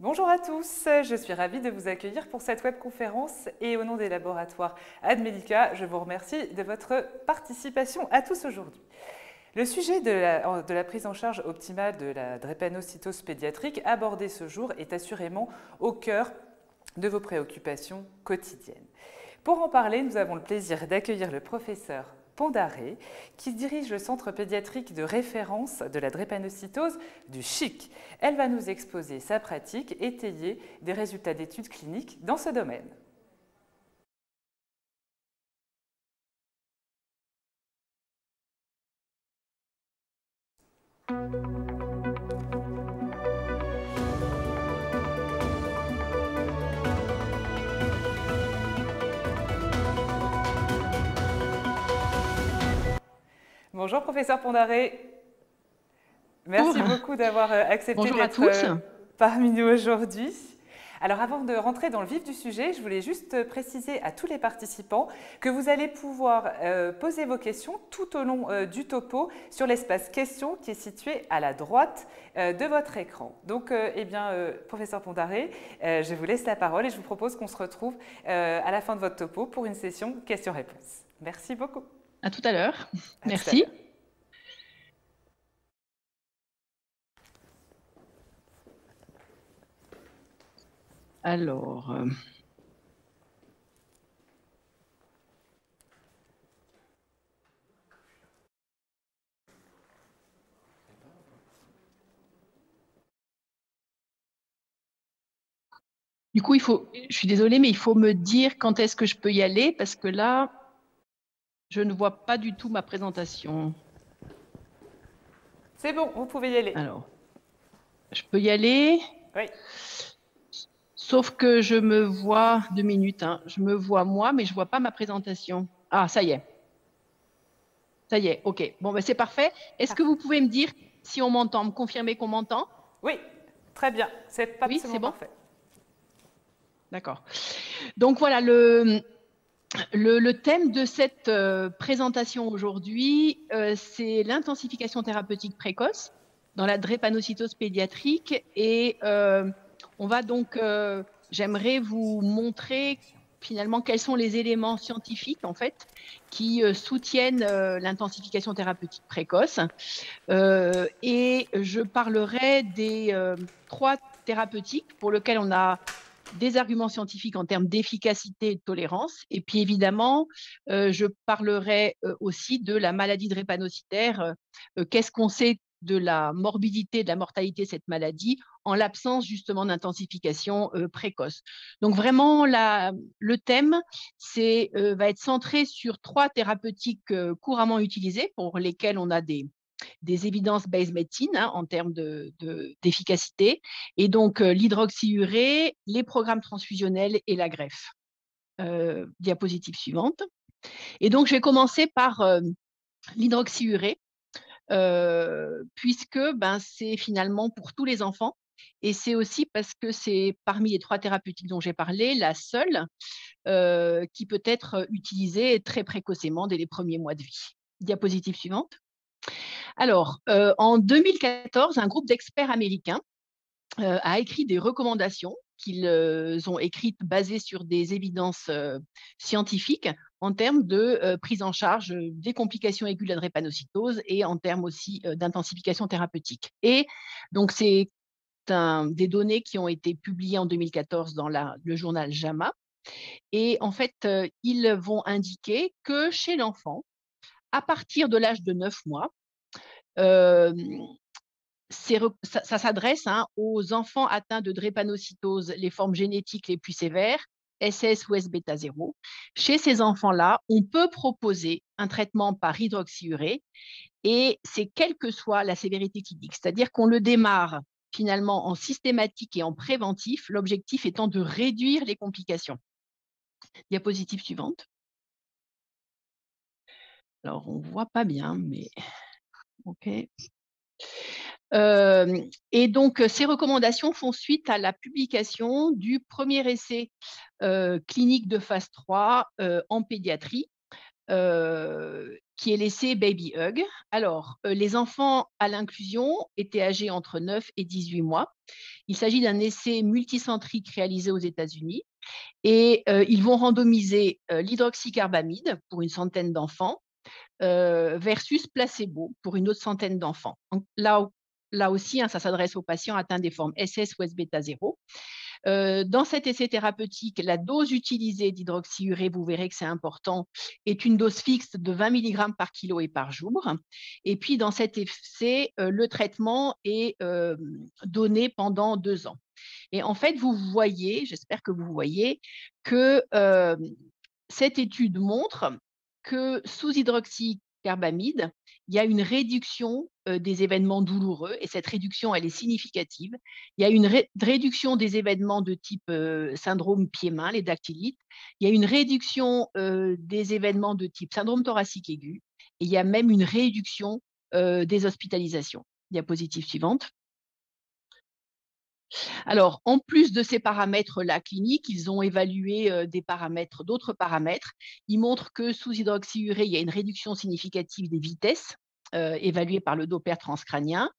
Bonjour à tous, je suis ravie de vous accueillir pour cette webconférence et au nom des laboratoires AdMedica, je vous remercie de votre participation à tous aujourd'hui. Le sujet de la, prise en charge optimale de la drépanocytose pédiatrique abordé ce jour est assurément au cœur de vos préoccupations quotidiennes. Pour en parler, nous avons le plaisir d'accueillir le professeur Pondaré, qui dirige le centre pédiatrique de référence de la drépanocytose du CHIC. Elle va nous exposer sa pratique étayée des résultats d'études cliniques dans ce domaine. Bonjour professeur Pondaré. Merci beaucoup d'avoir euh, accepté d'être euh, parmi nous aujourd'hui. Alors avant de rentrer dans le vif du sujet, je voulais juste préciser à tous les participants que vous allez pouvoir euh, poser vos questions tout au long du topo sur l'espace questions qui est situé à la droite de votre écran. Donc, eh bien, professeur Pondaré, je vous laisse la parole et je vous propose qu'on se retrouve à la fin de votre topo pour une session questions-réponses. Merci beaucoup. À tout à l'heure. Merci. Alors. Euh, du coup, il faut, je suis désolée, mais il faut me dire quand est-ce que je peux y aller parce que là, je ne vois pas du tout ma présentation. C'est bon, vous pouvez y aller. Alors, je peux y aller? Oui. Sauf que je me vois, deux minutes, hein, je me vois moi, mais je ne vois pas ma présentation. Ah, ça y est. Ça y est, ok. Bon, ben c'est parfait. Est-ce que vous pouvez me dire si on m'entend, me confirmer qu'on m'entend? Oui, très bien. C'est pas oui, c'est bon. parfait. D'accord. Donc voilà, le, le, thème de cette euh, présentation aujourd'hui, euh, c'est l'intensification thérapeutique précoce dans la drépanocytose pédiatrique. Et euh, on va donc, j'aimerais vous montrer finalement quels sont les éléments scientifiques en fait qui soutiennent l'intensification thérapeutique précoce. et je parlerai des trois thérapeutiques pour lesquelles on a des arguments scientifiques en termes d'efficacité et de tolérance. Et puis évidemment, euh, je parlerai euh, aussi de la maladie drépanocytaire. Euh, qu'est-ce qu'on sait de la morbidité, de la mortalité de cette maladie en l'absence justement d'intensification précoce. Donc vraiment, le thème c'est, va être centré sur trois thérapeutiques couramment utilisées pour lesquelles on a des, des évidences base medicine hein, en termes d'efficacité, et donc euh, l'hydroxyurée, les programmes transfusionnels et la greffe. Euh, diapositive suivante. Et donc, je vais commencer par euh, l'hydroxyurée, puisque ben, c'est finalement pour tous les enfants, et c'est aussi parce que c'est parmi les trois thérapeutiques dont j'ai parlé, la seule qui peut être utilisée très précocement dès les premiers mois de vie. Diapositive suivante. Alors, en 2014, un groupe d'experts américains a écrit des recommandations qu'ils ont écrites basées sur des évidences scientifiques en termes de prise en charge des complications aiguës de la drépanocytose et en termes aussi d'intensification thérapeutique. Et donc, c'est des données qui ont été publiées en 2014 dans le journal JAMA. Et en fait, ils vont indiquer que chez l'enfant, à partir de l'âge de 9 mois, ça, s'adresse hein, aux enfants atteints de drépanocytose, les formes génétiques les plus sévères, SS ou S-bêta 0. Chez ces enfants-là, on peut proposer un traitement par hydroxyurée et c'est quelle que soit la sévérité clinique, c'est-à-dire qu'on le démarre finalement en systématique et en préventif, l'objectif étant de réduire les complications. Diapositive suivante. Alors, on ne voit pas bien, mais OK. Et donc, ces recommandations font suite à la publication du premier essai clinique de phase 3 en pédiatrie, qui est l'essai Baby Hug. Alors, les enfants à l'inclusion étaient âgés entre 9 et 18 mois. Il s'agit d'un essai multicentrique réalisé aux États-Unis et ils vont randomiser l'hydroxycarbamide pour une centaine d'enfants versus placebo pour une autre centaine d'enfants. Là, là aussi, hein, ça s'adresse aux patients atteints des formes SS ou S-bêta 0. dans cet essai thérapeutique, la dose utilisée d'hydroxyurée, vous verrez que c'est important, est une dose fixe de 20 mg par kilo et par jour. Et puis, dans cet essai, le traitement est donné pendant deux ans. Et en fait, vous voyez, j'espère que vous voyez, que cette étude montre que sous hydroxycarbamide, il y a une réduction des événements douloureux et cette réduction, elle est significative. Il y a une réduction des événements de type syndrome pied-main, les dactylites. Il y a une réduction des événements de type syndrome thoracique aigu et il y a même une réduction des hospitalisations. Diapositive suivante. Alors, en plus de ces paramètres-là cliniques, ils ont évalué des paramètres, d'autres paramètres. Ils montrent que sous hydroxyurée, il y a une réduction significative des vitesses évaluées par le Doppler transcranien,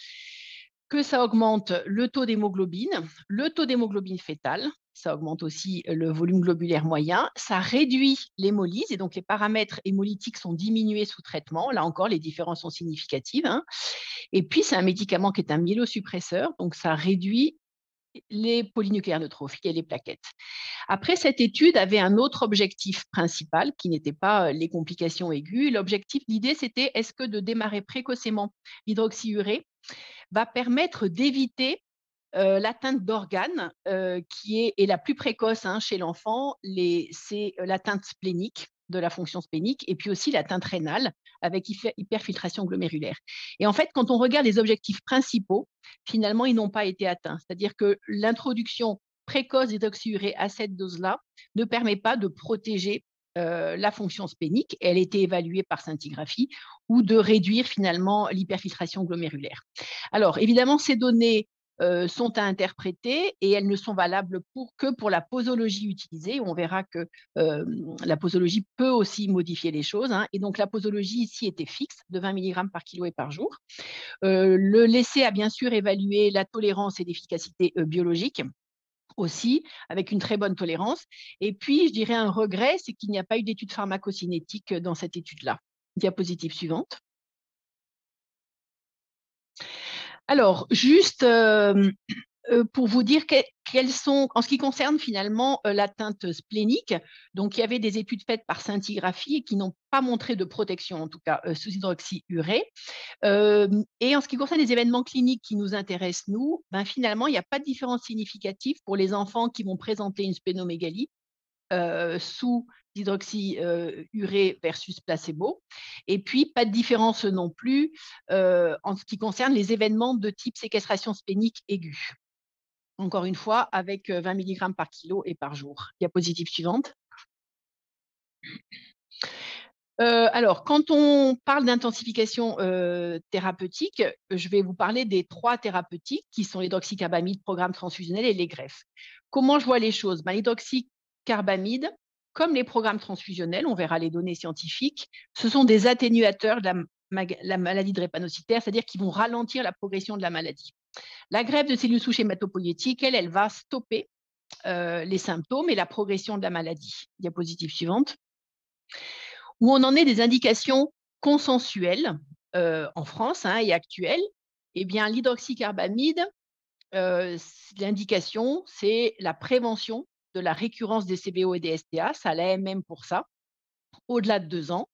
que ça augmente le taux d'hémoglobine, le taux d'hémoglobine fétale, ça augmente aussi le volume globulaire moyen, ça réduit l'hémolyse et donc les paramètres hémolytiques sont diminués sous traitement. Là encore, les différences sont significatives. Hein. Et puis, c'est un médicament qui est un myélosuppresseur, donc ça réduit les polynucléaires neutrophiles et les plaquettes. Après, cette étude avait un autre objectif principal qui n'était pas les complications aiguës. L'objectif, l'idée, c'était est-ce que de démarrer précocement l'hydroxyurée va permettre d'éviter l'atteinte d'organes qui est, la plus précoce hein, chez l'enfant, c'est l'atteinte splénique de la fonction spénique et puis aussi l'atteinte rénale avec hyperfiltration glomérulaire. Et en fait, quand on regarde les objectifs principaux, finalement, ils n'ont pas été atteints. C'est-à-dire que l'introduction précoce d'hydroxyurée à cette dose-là ne permet pas de protéger la fonction spénique, elle était évaluée par scintigraphie, ou de réduire finalement l'hyperfiltration glomérulaire. Alors, évidemment, ces données euh, sont à interpréter et elles ne sont valables pour, que pour la posologie utilisée. On verra que euh, la posologie peut aussi modifier les choses. Hein. et donc la posologie ici était fixe de 20 mg par kilo et par jour. Euh, le l'essai a bien sûr évalué la tolérance et l'efficacité biologique aussi, avec une très bonne tolérance. Et puis, je dirais un regret, c'est qu'il n'y a pas eu d'étude pharmacocinétique dans cette étude-là. Diapositive suivante. Alors, juste pour vous dire quelles sont, en ce qui concerne finalement l'atteinte splénique, donc il y avait des études faites par scintigraphie qui n'ont pas montré de protection, en tout cas sous hydroxyurée. et en ce qui concerne les événements cliniques qui nous intéressent, nous, ben, finalement, il n'y a pas de différence significative pour les enfants qui vont présenter une splénomégalie sous d'hydroxyurée versus placebo. Et puis, pas de différence non plus en ce qui concerne les événements de type séquestration spénique aiguë. Encore une fois, avec 20 mg par kilo et par jour. Diapositive suivante. alors, quand on parle d'intensification thérapeutique, je vais vous parler des trois thérapeutiques qui sont l'hydroxycarbamide, programme transfusionnel et les greffes. Comment je vois les choses? Ben, L'hydroxycarbamide, comme les programmes transfusionnels, on verra les données scientifiques, ce sont des atténuateurs de la, maladie drépanocytaire, c'est-à-dire qu'ils vont ralentir la progression de la maladie. La grève de cellules souches hématopoïétiques, elle, elle va stopper euh, les symptômes et la progression de la maladie. Diapositive suivante. Où on en est des indications consensuelles euh, en France hein, et actuelles. Eh bien, l'hydroxycarbamide, euh, l'indication, c'est la prévention de la récurrence des CBO et des STA, ça l'AMM pour ça, au-delà de deux ans.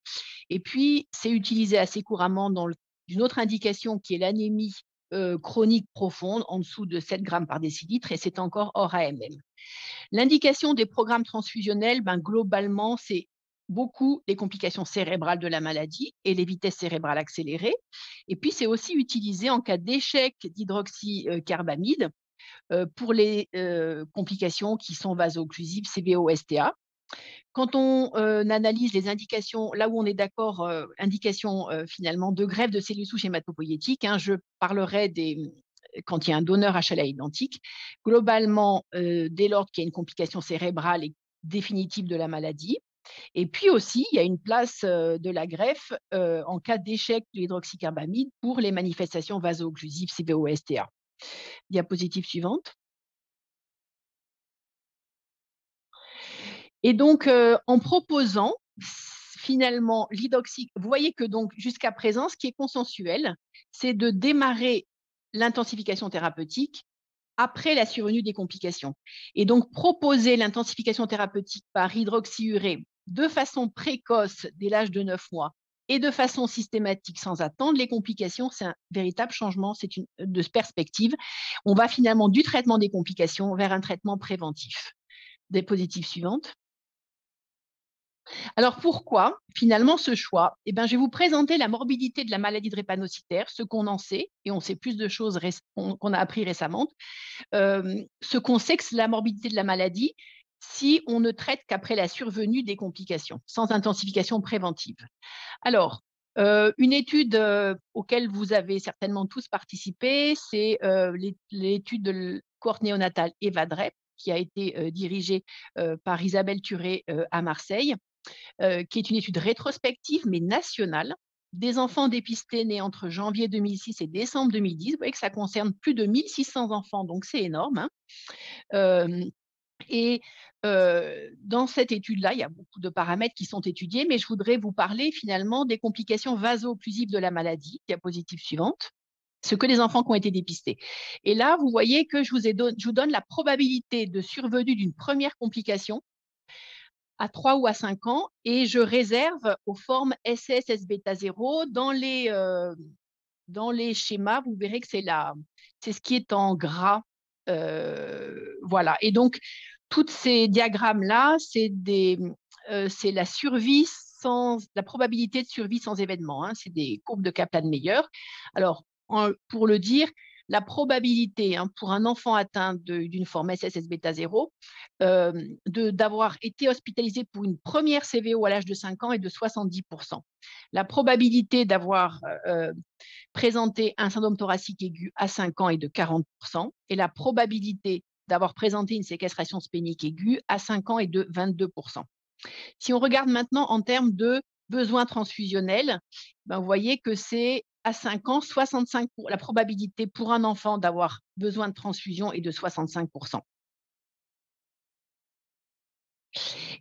Et puis, c'est utilisé assez couramment dans une autre indication qui est l'anémie euh, chronique profonde, en dessous de 7 grammes par décilitre, et c'est encore hors AMM. L'indication des programmes transfusionnels, ben, globalement, c'est beaucoup les complications cérébrales de la maladie et les vitesses cérébrales accélérées. Et puis, c'est aussi utilisé en cas d'échec d'hydroxycarbamide pour les complications qui sont vaso-occlusives, CBO-STA. Quand on analyse les indications, là où on est d'accord, indications finalement de grève de cellules souches hématopoïétiques, hein, je parlerai des quand il y a un donneur HLA identique. Globalement, dès lors qu'il y a une complication cérébrale définitive de la maladie, et puis aussi, il y a une place de la greffe en cas d'échec de l'hydroxycarbamide pour les manifestations vaso-occlusives CVO-STA. Diapositive suivante. Et donc, en proposant finalement l'hydroxy, vous voyez que donc jusqu'à présent, ce qui est consensuel, c'est de démarrer l'intensification thérapeutique après la survenue des complications. Et donc, proposer l'intensification thérapeutique par hydroxyurée de façon précoce dès l'âge de 9 mois et de façon systématique sans attendre les complications, c'est un véritable changement c'est une, de perspective. On va finalement du traitement des complications vers un traitement préventif. Des positives suivantes. Alors pourquoi finalement ce choix? Eh bien, Je vais vous présenter la morbidité de la maladie drépanocytaire, ce qu'on en sait, et on sait plus de choses qu'on a appris récemment, euh, ce qu'on sait que la morbidité de la maladie si on ne traite qu'après la survenue des complications, sans intensification préventive. Alors, euh, une étude euh, auquel vous avez certainement tous participé, c'est l'étude de cohorte néonatale EVADREP, qui a été dirigée par Isabelle Turé à Marseille. Euh, qui est une étude rétrospective, mais nationale, des enfants dépistés nés entre janvier 2006 et décembre 2010. Vous voyez que ça concerne plus de 1600 enfants, donc c'est énorme. Hein. Et dans cette étude-là, il y a beaucoup de paramètres qui sont étudiés, mais je voudrais vous parler finalement des complications vaso-occlusives de la maladie. Diapositive suivante ce que les enfants qui ont été dépistés. Et là, vous voyez que je vous, ai donne la probabilité de survenue d'une première complication à 3 ou à 5 ans et je réserve aux formes SSS bêta 0 dans les, schémas. Vous verrez que c'est ce qui est en gras. Euh, voilà. Et donc, tous ces diagrammes-là, euh, c'est la survie sans, la probabilité de survie sans événement. Hein. c'est des courbes de Kaplan-Meier. Alors, pour le dire, la probabilité hein, pour un enfant atteint d'une forme SSS bêta 0 euh, d'avoir été hospitalisé pour une première CVO à l'âge de 5 ans est de 70%. La probabilité d'avoir euh, présenté un syndrome thoracique aigu à 5 ans est de 40%, et la probabilité d'avoir présenté une séquestration spénique aiguë à 5 ans est de 22%. Si on regarde maintenant en termes de besoins transfusionnels, ben vous voyez que c'est à 5 ans, 65 la probabilité pour un enfant d'avoir besoin de transfusion est de 65%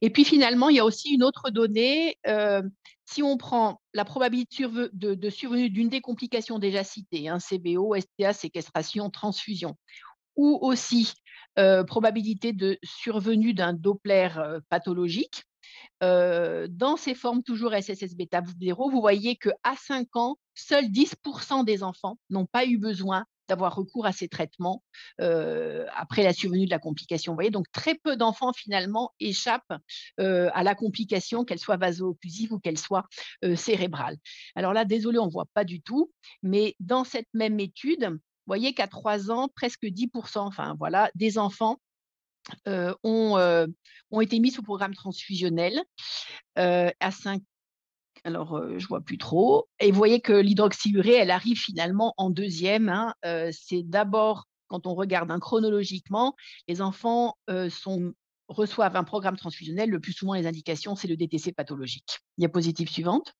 Et puis finalement, il y a aussi une autre donnée. Euh, si on prend la probabilité de, survenue d'une des complications déjà citées, hein, CBO, STA, séquestration, transfusion, ou aussi euh, probabilité de survenue d'un Doppler dans ces formes toujours SSS bêta 0, vous voyez qu'à 5 ans, seuls 10% des enfants n'ont pas eu besoin d'avoir recours à ces traitements après la survenue de la complication. Vous voyez, donc très peu d'enfants finalement échappent à la complication, qu'elle soit vaso-occlusive ou qu'elle soit cérébrale. Alors là, désolé, on ne voit pas du tout, mais dans cette même étude, vous voyez qu'à 3 ans, presque 10%, enfin voilà, des enfants ont, ont, été mis sous programme transfusionnel à 5 alors je vois plus trop. Et vous voyez que l'hydroxyurée, elle arrive finalement en deuxième. Hein. c'est d'abord, quand on regarde hein, chronologiquement, les enfants reçoivent un programme transfusionnel. Le plus souvent, les indications, c'est le DTC pathologique. Diapositive suivante.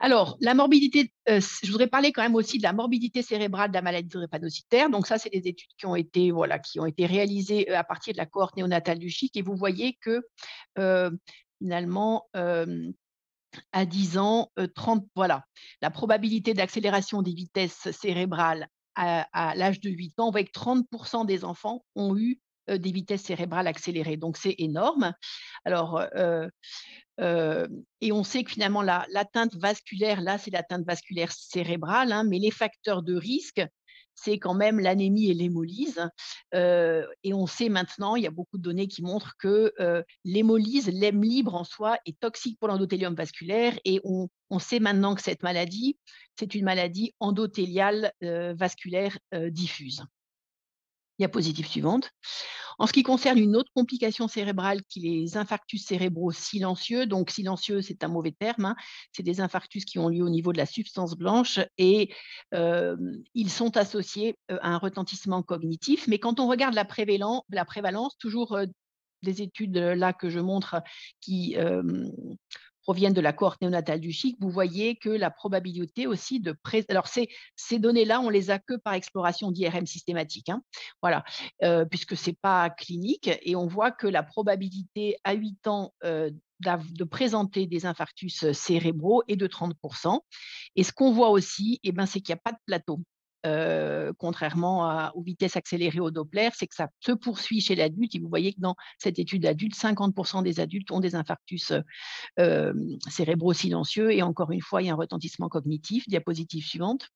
Alors, la morbidité, euh, je voudrais parler quand même aussi de la morbidité cérébrale de la maladie drépanocytaire. Donc, ça, c'est des études qui ont été, voilà, qui ont été réalisées euh, à partir de la cohorte néonatale du CHIC. Et vous voyez que euh, finalement, à 10 ans, 30, voilà, la probabilité d'accélération des vitesses cérébrales à, l'âge de 8 ans, on voit que 30% des enfants ont eu des vitesses cérébrales accélérées. Donc, c'est énorme. Alors, et on sait que finalement, l'atteinte vasculaire, là, c'est l'atteinte vasculaire cérébrale, hein, mais les facteurs de risque, c'est quand même l'anémie et l'hémolyse. et on sait maintenant, il y a beaucoup de données qui montrent que l'hémolyse, l'hème libre en soi, est toxique pour l'endothélium vasculaire. Et on, sait maintenant que cette maladie, c'est une maladie endothéliale vasculaire diffuse. Diapositive suivante. En ce qui concerne une autre complication cérébrale qui est les infarctus cérébraux silencieux, donc silencieux, c'est un mauvais terme, hein. c'est des infarctus qui ont lieu au niveau de la substance blanche et ils sont associés à un retentissement cognitif. Mais quand on regarde la, prévalence, toujours des études là que je montre qui proviennent de la cohorte néonatale du chic, vous voyez que la probabilité aussi de... Alors, ces, données-là, on les a que par exploration d'IRM systématique, hein, voilà, euh, puisque ce n'est pas clinique, et on voit que la probabilité à 8 ans euh, de présenter des infarctus cérébraux est de 30%. Et ce qu'on voit aussi, eh ben, c'est qu'il n'y a pas de plateau. Contrairement aux vitesses accélérées au Doppler, c'est que ça se poursuit chez l'adulte. Et vous voyez que dans cette étude d'adulte, 50% des adultes ont des infarctus cérébraux silencieux. Et encore une fois, il y a un retentissement cognitif. Diapositive suivante.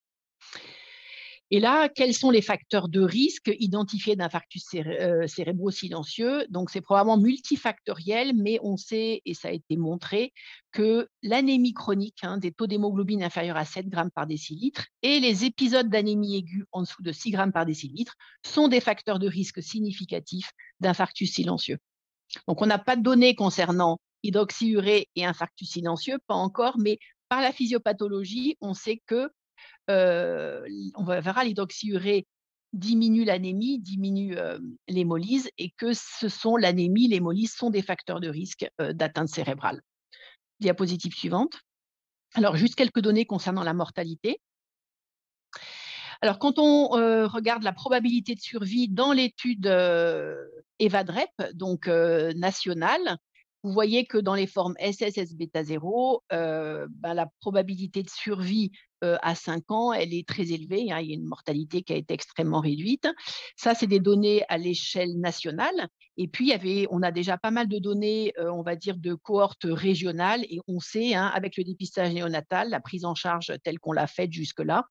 Et là, quels sont les facteurs de risque identifiés d'infarctus euh, cérébraux silencieux Donc, c'est probablement multifactoriel, mais on sait, et ça a été montré, que l'anémie chronique, hein, des taux d'hémoglobine inférieurs à 7 grammes par décilitre, et les épisodes d'anémie aiguë en dessous de 6 grammes par décilitre sont des facteurs de risque significatifs d'infarctus silencieux. Donc, on n'a pas de données concernant hydroxyurée et infarctus silencieux, pas encore, mais par la physiopathologie, on sait que euh, on verra l'hydroxyurée diminue l'anémie, diminue euh, l'hémolyse et que ce sont l'anémie, l'hémolyse sont des facteurs de risque euh, d'atteinte cérébrale. Diapositive suivante. Alors, juste quelques données concernant la mortalité. Alors, quand on regarde la probabilité de survie dans l'étude EVADREP, donc nationale, vous voyez que dans les formes SSS bêta 0, ben, la probabilité de survie à 5 ans, elle est très élevée. Hein, il y a une mortalité qui a été extrêmement réduite. Ça, c'est des données à l'échelle nationale. Et puis, on a déjà pas mal de données, on va dire, de cohortes régionales. Et on sait, hein, avec le dépistage néonatal, la prise en charge telle qu'on l'a faite jusque-là,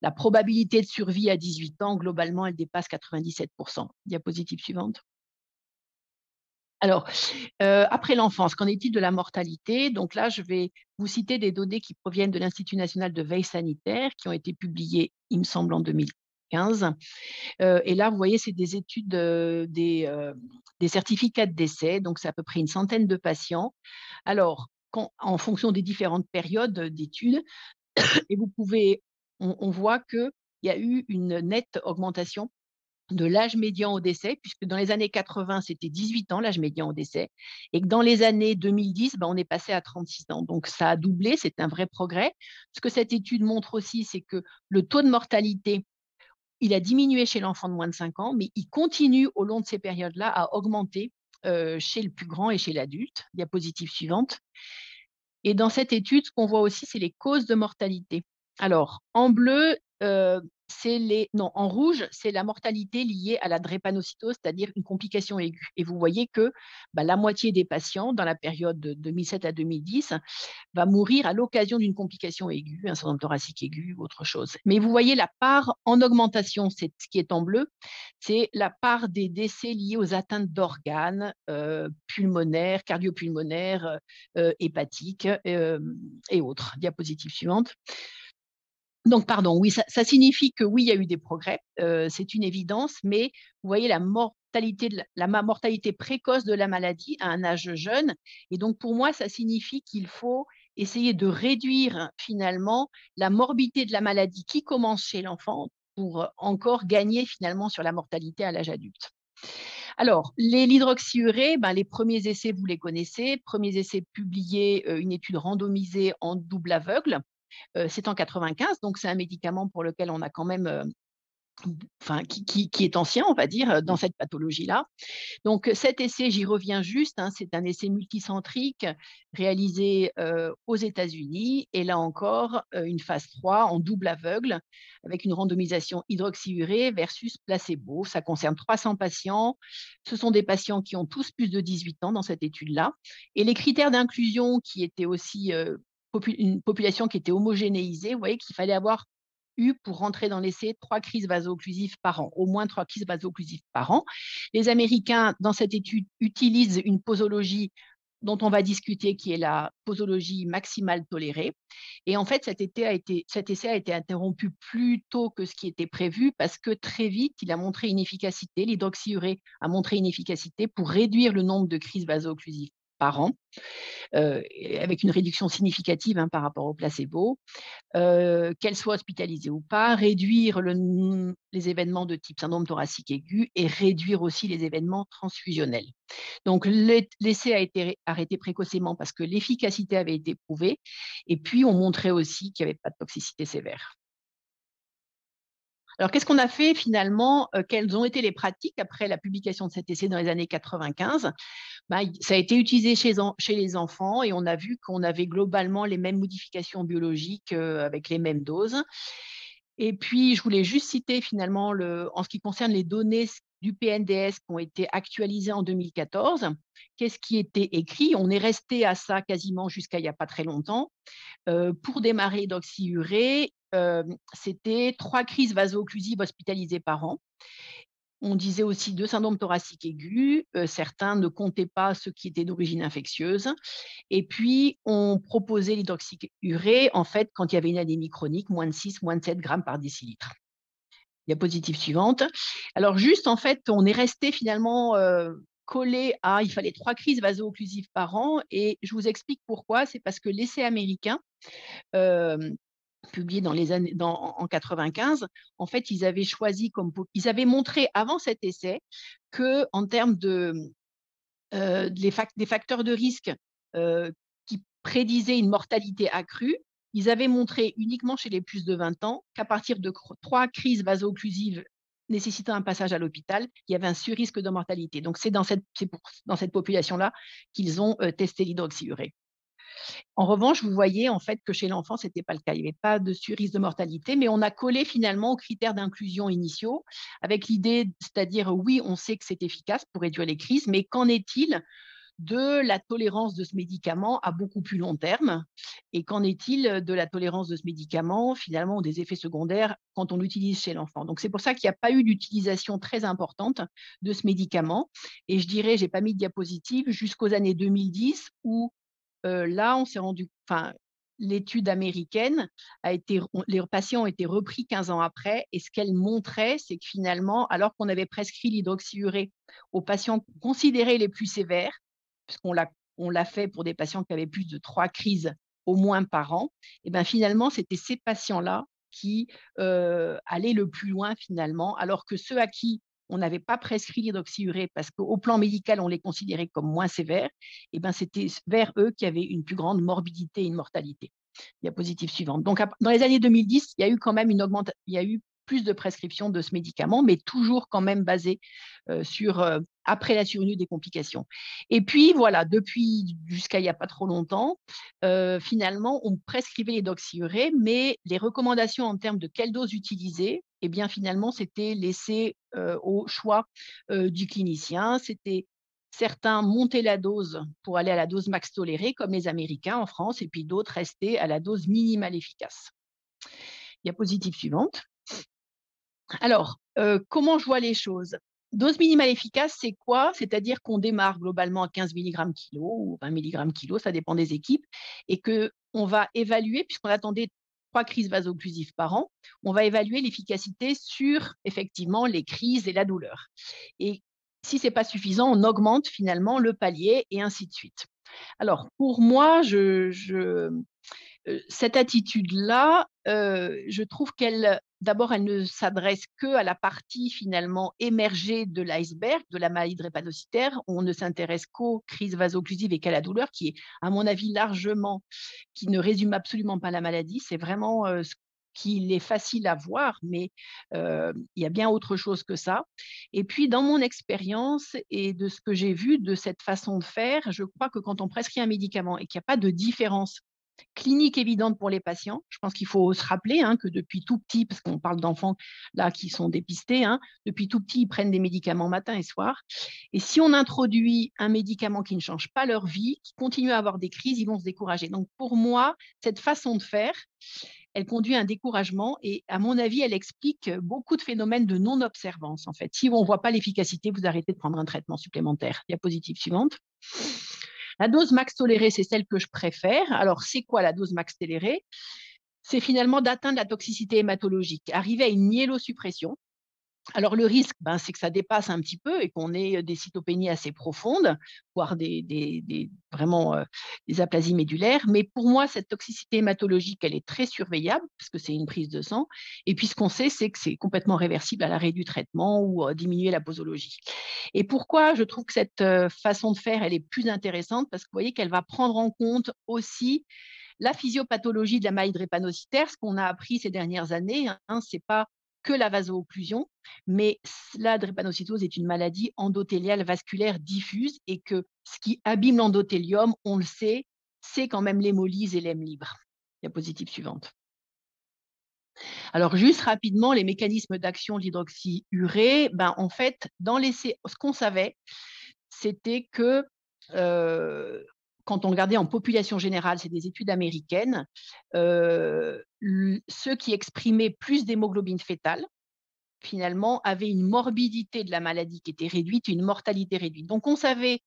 la probabilité de survie à 18 ans, globalement, elle dépasse 97%. Diapositive suivante. Alors, euh, après l'enfance, qu'en est-il de la mortalité? Donc là, je vais vous citer des données qui proviennent de l'Institut national de veille sanitaire, qui ont été publiées, il me semble, en 2015. Euh, et là, vous voyez, c'est des études, euh, des, certificats de décès, donc c'est à peu près une centaine de patients. Alors, en fonction des différentes périodes d'études, et vous pouvez, on, on voit qu'il y a eu une nette augmentation de l'âge médian au décès, puisque dans les années 80, c'était 18 ans l'âge médian au décès, et que dans les années 2010, ben, on est passé à 36 ans. Donc ça a doublé, c'est un vrai progrès. Ce que cette étude montre aussi, c'est que le taux de mortalité, il a diminué chez l'enfant de moins de 5 ans, mais il continue au long de ces périodes-là à augmenter euh, chez le plus grand et chez l'adulte. Diapositive suivante. Et dans cette étude, ce qu'on voit aussi, c'est les causes de mortalité. Alors, en bleu, euh, c'est les non en rouge, c'est la mortalité liée à la drépanocytose, c'est-à-dire une complication aiguë. Et vous voyez que bah, la moitié des patients dans la période de 2007 à 2010 va mourir à l'occasion d'une complication aiguë, un syndrome thoracique aigu ou autre chose. Mais vous voyez la part en augmentation, c'est ce qui est en bleu, c'est la part des décès liés aux atteintes d'organes euh, pulmonaires, cardiopulmonaires, euh, hépatiques euh, et autres. Diapositive suivante. Donc, pardon, oui, ça, signifie que oui, il y a eu des progrès, euh, c'est une évidence, mais vous voyez la mortalité, précoce de la maladie à un âge jeune. Et donc, pour moi, ça signifie qu'il faut essayer de réduire finalement la morbidité de la maladie qui commence chez l'enfant pour encore gagner finalement sur la mortalité à l'âge adulte. Alors, l'hydroxyurée, ben, les premiers essais, vous les connaissez. Premiers essais publiés, euh, une étude randomisée en double aveugle c'est en 95, donc c'est un médicament pour lequel on a quand même Enfin, qui, est ancien, on va dire, dans cette pathologie-là. Donc, cet essai, j'y reviens juste, hein, c'est un essai multicentrique réalisé aux États-Unis, et là encore, une phase 3 en double aveugle, avec une randomisation hydroxyurée versus placebo. Ça concerne 300 patients. Ce sont des patients qui ont tous plus de 18 ans dans cette étude-là. Et les critères d'inclusion qui étaient aussi une population qui était homogénéisée, vous voyez qu'il fallait avoir eu pour rentrer dans l'essai trois crises vaso-occlusives par an, au moins trois crises vaso-occlusives par an. Les Américains, dans cette étude, utilisent une posologie dont on va discuter, qui est la posologie maximale tolérée. Et en fait, cet, essai a été interrompu plus tôt que ce qui était prévu parce que très vite, il a montré une efficacité, l'hydroxyurée a montré une efficacité pour réduire le nombre de crises vaso-occlusives par an, euh, avec une réduction significative hein, par rapport au placebo, euh, qu'elle soit hospitalisée ou pas, réduire les événements de type syndrome thoracique aigu et réduire aussi les événements transfusionnels. Donc l'essai a été arrêté précocement parce que l'efficacité avait été prouvée et puis on montrait aussi qu'il n'y avait pas de toxicité sévère. Alors, qu'est-ce qu'on a fait finalement euh, Quelles ont été les pratiques après la publication de cet essai dans les années 95 bah, Ça a été utilisé chez, les enfants et on a vu qu'on avait globalement les mêmes modifications biologiques euh, avec les mêmes doses. Et puis, je voulais juste citer finalement, le, en ce qui concerne les données du PNDS qui ont été actualisées en 2014, qu'est-ce qui était écrit? On est resté à ça quasiment jusqu'à il n'y a pas très longtemps. Euh, pour démarrer d'oxyurée, c'était trois crises vaso-occlusives hospitalisées par an. On disait aussi deux syndromes thoraciques aigus. certains ne comptaient pas ceux qui étaient d'origine infectieuse. Et puis, on proposait l'hydroxyurée, en fait, quand il y avait une anémie chronique, moins de 6, moins de 7 grammes par décilitre. Diapositive suivante. Alors, juste, en fait, on est resté finalement collé à, il fallait trois crises vaso-occlusives par an. Et je vous explique pourquoi. C'est parce que l'essai américain publié dans les années, en 95, en fait, ils avaient choisi comme ils avaient montré avant cet essai que en termes de euh, des facteurs de risque euh, qui prédisaient une mortalité accrue, ils avaient montré uniquement chez les plus de 20 ans qu'à partir de trois crises vaso-occlusives nécessitant un passage à l'hôpital, il y avait un surrisque de mortalité. Donc, c'est dans cette, dans cette population-là qu'ils ont euh, testé l'hydroxyurée. En revanche, vous voyez en fait que chez l'enfant, ce n'était pas le cas. Il n'y avait pas de surrisque de mortalité, mais on a collé finalement aux critères d'inclusion initiaux avec l'idée, c'est-à-dire oui, on sait que c'est efficace pour réduire les crises, mais qu'en est-il de la tolérance de ce médicament à beaucoup plus long terme? Et qu'en est-il de la tolérance de ce médicament, finalement, des effets secondaires quand on l'utilise chez l'enfant? Donc, c'est pour ça qu'il n'y a pas eu d'utilisation très importante de ce médicament. Et je dirais, je n'ai pas mis de diapositive, jusqu'aux années 2010 où là, on s'est rendu, enfin, l'étude américaine a été, les patients ont été repris 15 ans après, et ce qu'elle montrait, c'est que finalement, alors qu'on avait prescrit l'hydroxyurée aux patients considérés les plus sévères, puisqu'on l'a, on l'a fait pour des patients qui avaient plus de trois crises au moins par an, et ben finalement, c'était ces patients-là qui allaient le plus loin finalement, alors que ceux à qui on n'avait pas prescrit l'hydroxyurée parce qu'au plan médical, on les considérait comme moins sévères, et ben c'était vers eux qui avaient une plus grande morbidité et une mortalité. Diapositive suivante. Donc, dans les années 2010, il y a eu quand même une augmentation, il y a eu plus de prescriptions de ce médicament, mais toujours quand même basé euh, sur euh, après la survenue des complications. Et puis voilà, depuis jusqu'à il n'y a pas trop longtemps, euh, finalement, on prescrivait les doxyurées, mais les recommandations en termes de quelle dose utiliser, eh bien finalement, c'était laissé au choix du clinicien. C'était certains monter la dose pour aller à la dose max tolérée, comme les Américains en France, et puis d'autres rester à la dose minimale efficace. Diapositive suivante. Alors, comment je vois les choses? Dose minimale efficace, c'est quoi? C'est-à-dire qu'on démarre globalement à 15 mg kg ou 20 mg kg, ça dépend des équipes, et qu'on va évaluer, puisqu'on attendait trois crises vaso-occlusives par an, on va évaluer l'efficacité sur effectivement les crises et la douleur. Et si ce n'est pas suffisant, on augmente finalement le palier et ainsi de suite. Alors, pour moi, je, cette attitude-là, je trouve qu'elle, d'abord, elle ne s'adresse que à la partie finalement émergée de l'iceberg, de la maladie drépanocytaire. On ne s'intéresse qu'aux crises vasoclusives et qu'à la douleur, qui est, à mon avis, largement, qui ne résume absolument pas la maladie. C'est vraiment ce qu'il est facile à voir, mais il y a bien autre chose que ça. Et puis, dans mon expérience et de ce que j'ai vu de cette façon de faire, je crois que quand on prescrit un médicament et qu'il n'y a pas de différence clinique évidente pour les patients. Je pense qu'il faut se rappeler hein, que depuis tout petit, parce qu'on parle d'enfants là qui sont dépistés, hein, depuis tout petit, ils prennent des médicaments matin et soir. Et si on introduit un médicament qui ne change pas leur vie, qui continue à avoir des crises, ils vont se décourager. Donc pour moi, cette façon de faire, elle conduit à un découragement et à mon avis, elle explique beaucoup de phénomènes de non-observance. En fait, si on ne voit pas l'efficacité, vous arrêtez de prendre un traitement supplémentaire. Diapositive suivante. La dose max tolérée, c'est celle que je préfère. Alors, c'est quoi la dose max tolérée? C'est finalement d'atteindre la toxicité hématologique, arriver à une myélosuppression, alors le risque, ben, c'est que ça dépasse un petit peu et qu'on ait des cytopénies assez profondes, voire des, vraiment des aplasies médulaires. Mais pour moi, cette toxicité hématologique, elle est très surveillable parce que c'est une prise de sang. Et puis ce qu'on sait, c'est que c'est complètement réversible à l'arrêt du traitement ou diminuer la posologie. Et pourquoi je trouve que cette façon de faire, elle est plus intéressante? Parce que vous voyez qu'elle va prendre en compte aussi la physiopathologie de la maille drépanocytaire, ce qu'on a appris ces dernières années, hein, c'est pas que la vaso-occlusion, mais la drépanocytose est une maladie endothéliale vasculaire diffuse et que ce qui abîme l'endothélium, on le sait, c'est quand même l'hémolyse et l'hème libre. Diapositive suivante. Alors, juste rapidement, les mécanismes d'action de l'hydroxyurée, ben, en fait, dans les, ce qu'on savait, c'était que euh, quand on regardait en population générale, c'est des études américaines, euh, ceux qui exprimaient plus d'hémoglobine fétale, finalement, avaient une morbidité de la maladie qui était réduite, une mortalité réduite. Donc, on savait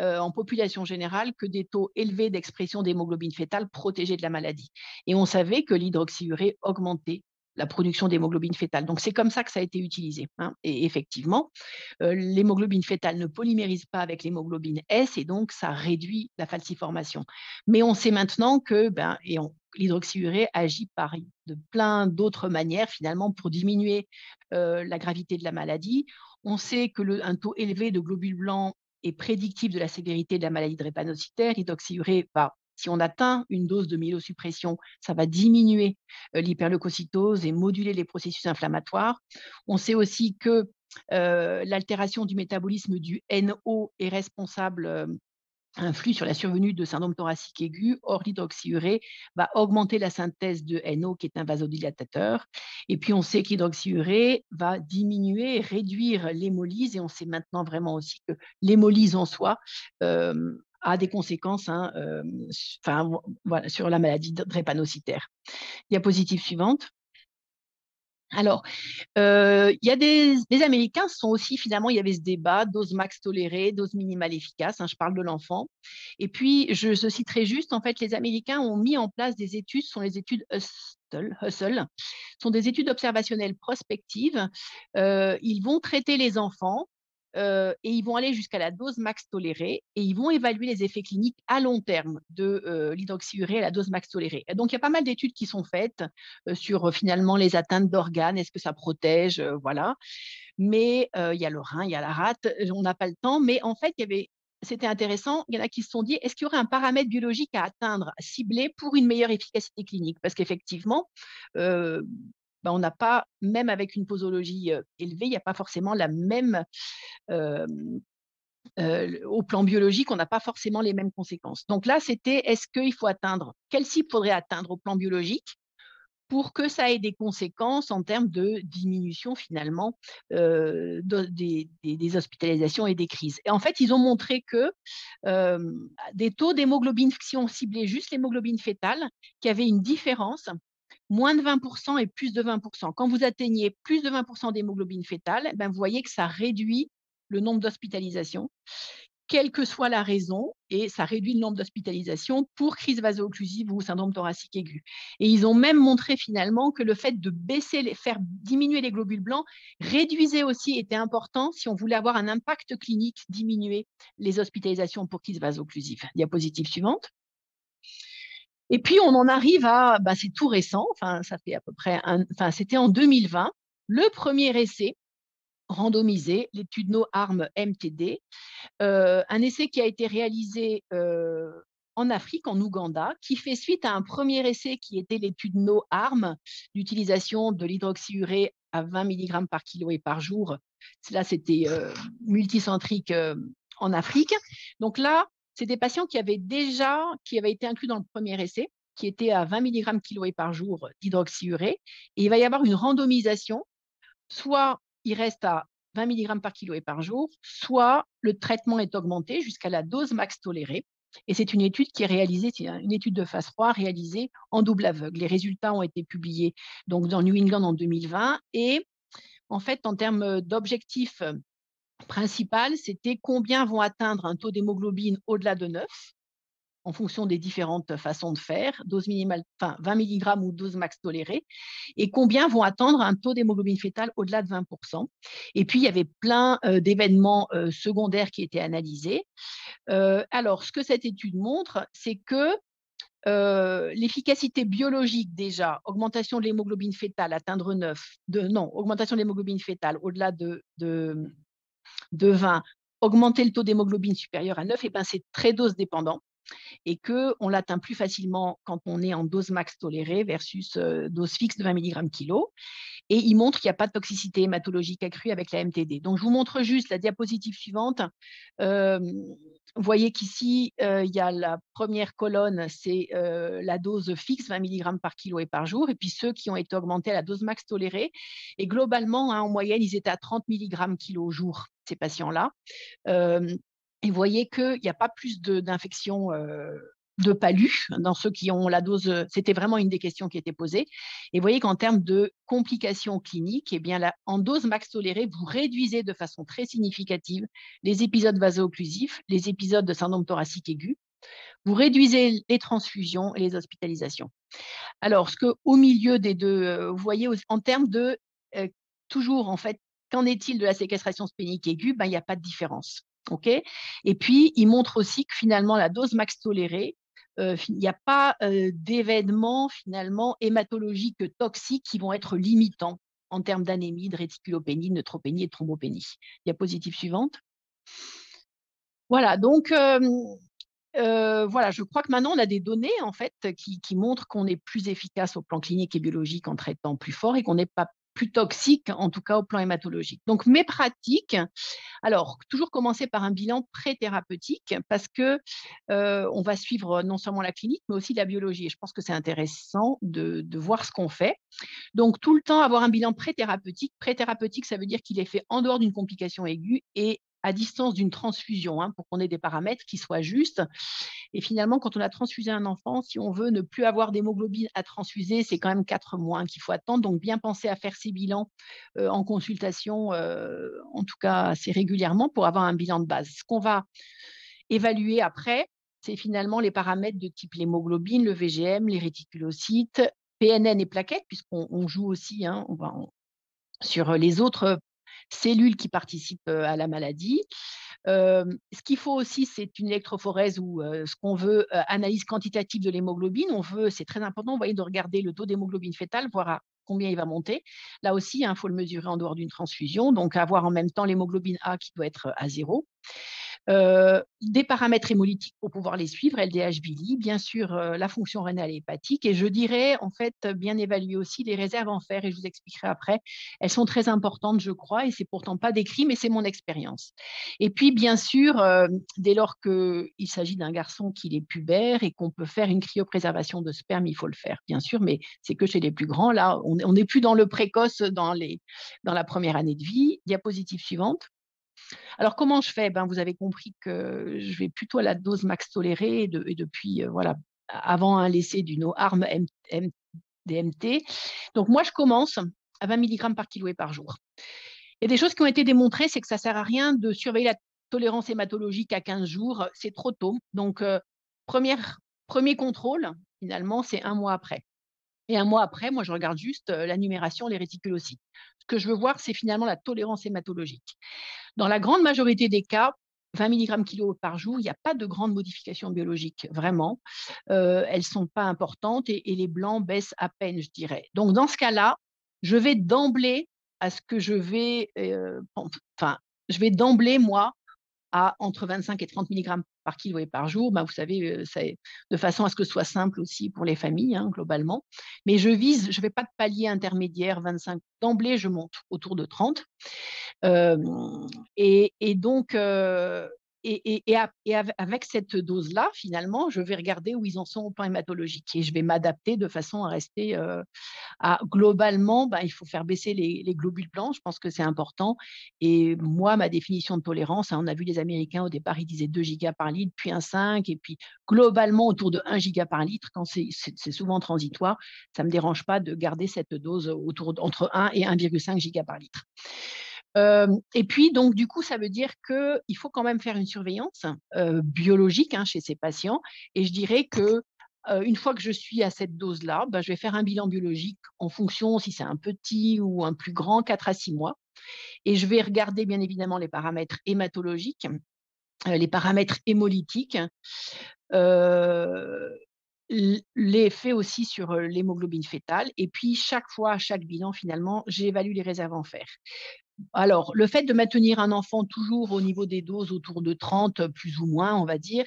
euh, en population générale que des taux élevés d'expression d'hémoglobine fétale protégeaient de la maladie. Et on savait que l'hydroxyurée augmentait la production d'hémoglobine fétale. Donc c'est comme ça que ça a été utilisé. Hein. Et effectivement, euh, l'hémoglobine fétale ne polymérise pas avec l'hémoglobine S et donc ça réduit la falciformation. Mais on sait maintenant que ben, l'hydroxyurée agit par de plein d'autres manières finalement pour diminuer euh, la gravité de la maladie. On sait que un taux élevé de globules blancs est prédictif de la sévérité de la maladie drépanocytaire. L'hydroxyurée va si on atteint une dose de myélosuppression, ça va diminuer l'hyperleucocytose et moduler les processus inflammatoires. On sait aussi que l'altération du métabolisme du NO est responsable influe sur la survenue de syndrome thoracique aigu. Or, l'hydroxyurée va augmenter la synthèse de NO, qui est un vasodilatateur. Et puis, on sait que l'hydroxyurée va diminuer, réduire l'hémolyse. Et on sait maintenant vraiment aussi que l'hémolyse en soi a des conséquences hein, sur la maladie drépanocytaire. Diapositive suivante. Alors, il y a des, Américains sont aussi, finalement, il y avait ce débat, dose max tolérée, dose minimale efficace, hein, je parle de l'enfant. Et puis, je, citerai juste, en fait, les Américains ont mis en place des études, ce sont les études Hustle, Hustle sont des études observationnelles prospectives. ils vont traiter les enfants et ils vont aller jusqu'à la dose max tolérée et ils vont évaluer les effets cliniques à long terme de l'hydroxyurée à la dose max tolérée. donc, il y a pas mal d'études qui sont faites sur finalement les atteintes d'organes, est-ce que ça protège, voilà. Mais il y a le rein, il y a la rate, on n'a pas le temps, mais en fait, c'était intéressant. Il y en a qui se sont dit, est-ce qu'il y aurait un paramètre biologique à atteindre, ciblé pour une meilleure efficacité clinique? Parce qu'effectivement, ben, on n'a pas, même avec une posologie élevée, il n'y a pas forcément la même, au plan biologique, on n'a pas forcément les mêmes conséquences. Donc là, c'était est-ce qu'il faut atteindre, quel cible faudrait atteindre au plan biologique pour que ça ait des conséquences en termes de diminution finalement des, hospitalisations et des crises? Et en fait, ils ont montré que des taux d'hémoglobine, si on ciblait juste l'hémoglobine fétale, qu'il y avait une différence moins de 20% et plus de 20%. Quand vous atteignez plus de 20% d'hémoglobine fétale, ben vous voyez que ça réduit le nombre d'hospitalisations, quelle que soit la raison, et ça réduit le nombre d'hospitalisations pour crise vaso-occlusive ou syndrome thoracique aigu. Et ils ont même montré finalement que le fait de baisser, faire diminuer les globules blancs réduisait aussi, était important si on voulait avoir un impact clinique, diminuer les hospitalisations pour crise vaso-occlusive. Diapositive suivante. Et puis, on en arrive à, bah, c'est tout récent, enfin, ça fait à peu près, enfin, c'était en 2020, le premier essai randomisé, l'étude No-ARM MTD, euh, un essai qui a été réalisé euh, en Afrique, en Ouganda, qui fait suite à un premier essai qui était l'étude No-ARM, l'utilisation de l'hydroxyurée à 20 mg par kilo et par jour. Là, c'était euh, multicentrique en Afrique. Donc là, c'est des patients qui avaient déjà, qui avaient été inclus dans le premier essai, qui étaient à 20 mg kg par jour d'hydroxyurée. Et il va y avoir une randomisation. Soit il reste à 20 mg par kilo par jour, soit le traitement est augmenté jusqu'à la dose max tolérée. Et c'est une étude qui est réalisée, c'est une étude de phase 3 réalisée en double aveugle. Les résultats ont été publiés donc dans New England en 2020 et en fait, en termes d'objectifs principal, c'était combien vont atteindre un taux d'hémoglobine au-delà de 9 en fonction des différentes façons de faire, dose minimale, enfin 20 mg ou dose max tolérée, et combien vont attendre un taux d'hémoglobine fétale au-delà de 20%. Et puis, il y avait plein euh, d'événements euh, secondaires qui étaient analysés. Euh, alors, ce que cette étude montre, c'est que l'efficacité biologique déjà, augmentation de l'hémoglobine fétale, atteindre 9, de, non, augmentation de l'hémoglobine fétale au-delà de, de, de 20, augmenter le taux d'hémoglobine supérieur à 9, et ben c'est très dose dépendant et qu'on l'atteint plus facilement quand on est en dose max tolérée versus dose fixe de 20 mg kg. Et il montre qu'il n'y a pas de toxicité hématologique accrue avec la MTD. Donc, je vous montre juste la diapositive suivante. vous voyez qu'ici, il y a la première colonne, c'est la dose fixe, 20 mg par kilo et par jour, et puis ceux qui ont été augmentés à la dose max tolérée. Et globalement, hein, en moyenne, ils étaient à 30 mg kilo au jour, ces patients-là. Et vous voyez qu'il n'y a pas plus d'infections de palus dans ceux qui ont la dose. C'était vraiment une des questions qui était posée. Et vous voyez qu'en termes de complications cliniques, eh bien en dose max tolérée, vous réduisez de façon très significative les épisodes vaso-occlusifs, les épisodes de syndrome thoracique aigu. Vous réduisez les transfusions et les hospitalisations. Alors, ce que au milieu des deux, vous voyez en termes de toujours en fait, qu'en est-il de la séquestration spénique aiguë? Ben, Il n'y a pas de différence et puis, il montre aussi que finalement, la dose max tolérée, euh, il n'y a pas euh, d'événements finalement hématologiques toxiques qui vont être limitants en termes d'anémie, de réticulopénie, de neutropénie et de thrombopénie. Diapositive suivante. Voilà, donc euh, voilà, je crois que maintenant on a des données en fait qui montrent qu'on est plus efficace au plan clinique et biologique en traitant plus fort et qu'on n'est pas plus toxique, en tout cas au plan hématologique. Donc, mes pratiques, alors, toujours commencer par un bilan pré-thérapeutique, parce que euh, on va suivre non seulement la clinique, mais aussi la biologie. Et je pense que c'est intéressant de, de, voir ce qu'on fait. Donc, tout le temps, avoir un bilan pré-thérapeutique. Pré-thérapeutique, ça veut dire qu'il est fait en dehors d'une complication aiguë et à distance d'une transfusion hein, pour qu'on ait des paramètres qui soient justes. Et finalement, quand on a transfusé un enfant, si on veut ne plus avoir d'hémoglobine à transfuser, c'est quand même quatre mois qu'il faut attendre. Donc, bien penser à faire ces bilans euh, en consultation, euh, en tout cas assez régulièrement, pour avoir un bilan de base. Ce qu'on va évaluer après, c'est finalement les paramètres de type l'hémoglobine, le VGM, les réticulocytes, PNN et plaquettes, puisqu'on joue aussi hein, sur les autres cellules qui participent à la maladie. ce qu'il faut aussi, c'est une électrophorèse ou ce qu'on veut, analyse quantitative de l'hémoglobine. On veut, c'est très important, de regarder le taux d'hémoglobine fétale, voir à combien il va monter. Là aussi, il hein, faut le mesurer en dehors d'une transfusion, donc avoir en même temps l'hémoglobine A qui doit être à zéro. Euh, des paramètres hémolytiques pour pouvoir les suivre, LDH, Billy, bien sûr euh, la fonction rénale et hépatique, et je dirais en fait bien évaluer aussi les réserves en fer, et je vous expliquerai après. Elles sont très importantes, je crois, et c'est pourtant pas décrit, mais c'est mon expérience. Et puis bien sûr, euh, dès lors qu'il s'agit d'un garçon qui est pubère et qu'on peut faire une cryopréservation de sperme, il faut le faire, bien sûr, mais c'est que chez les plus grands. Là, on n'est plus dans le précoce dans, la première année de vie. Diapositive suivante. Alors, comment je fais? Ben, Vous avez compris que je vais plutôt à la dose max tolérée et, depuis, euh, voilà, avant un laissé du NoArm DMT. Donc, moi, je commence à 20 mg par kilo et par jour. Il y a des choses qui ont été démontrées, c'est que ça ne sert à rien de surveiller la tolérance hématologique à 15 jours, c'est trop tôt. Donc, euh, premier contrôle, finalement, c'est un mois après. Et un mois après, moi, je regarde juste la numération, les réticulocytes. Ce que je veux voir, c'est finalement la tolérance hématologique. Dans la grande majorité des cas, 20 mg kg par jour, il n'y a pas de grande modification biologique, vraiment. Elles ne sont pas importantes et, les blancs baissent à peine, je dirais. Donc, dans ce cas-là, je vais d'emblée à ce que je vais, enfin, je vais d'emblée, moi, à entre 25 et 30 mg par kilo et par jour. Ben, vous savez, de façon à ce que ce soit simple aussi pour les familles, hein, globalement. Mais je vise, je ne vais pas de palier intermédiaire, 25. D'emblée, je monte autour de 30. et, donc, et, avec cette dose-là, finalement, je vais regarder où ils en sont au plan hématologique et je vais m'adapter de façon à rester euh, à globalement, ben, il faut faire baisser les, globules blancs, je pense que c'est important. Et moi, ma définition de tolérance, hein, on a vu les Américains au départ, ils disaient 2 gigas par litre, puis un 5, et puis globalement autour de 1 giga par litre, quand c'est souvent transitoire, ça ne me dérange pas de garder cette dose autour, entre 1 et 1,5 giga par litre. Et puis, donc, du coup, ça veut dire qu'il faut quand même faire une surveillance biologique hein, chez ces patients. Et je dirais que une fois que je suis à cette dose-là, ben, je vais faire un bilan biologique en fonction si c'est un petit ou un plus grand, 4 à 6 mois. Et je vais regarder bien évidemment les paramètres hématologiques, les paramètres hémolytiques, l'effet aussi sur l'hémoglobine fétale. Et puis, chaque fois, à chaque bilan, finalement, j'évalue les réserves en fer. Alors, le fait de maintenir un enfant toujours au niveau des doses autour de 30, plus ou moins, on va dire,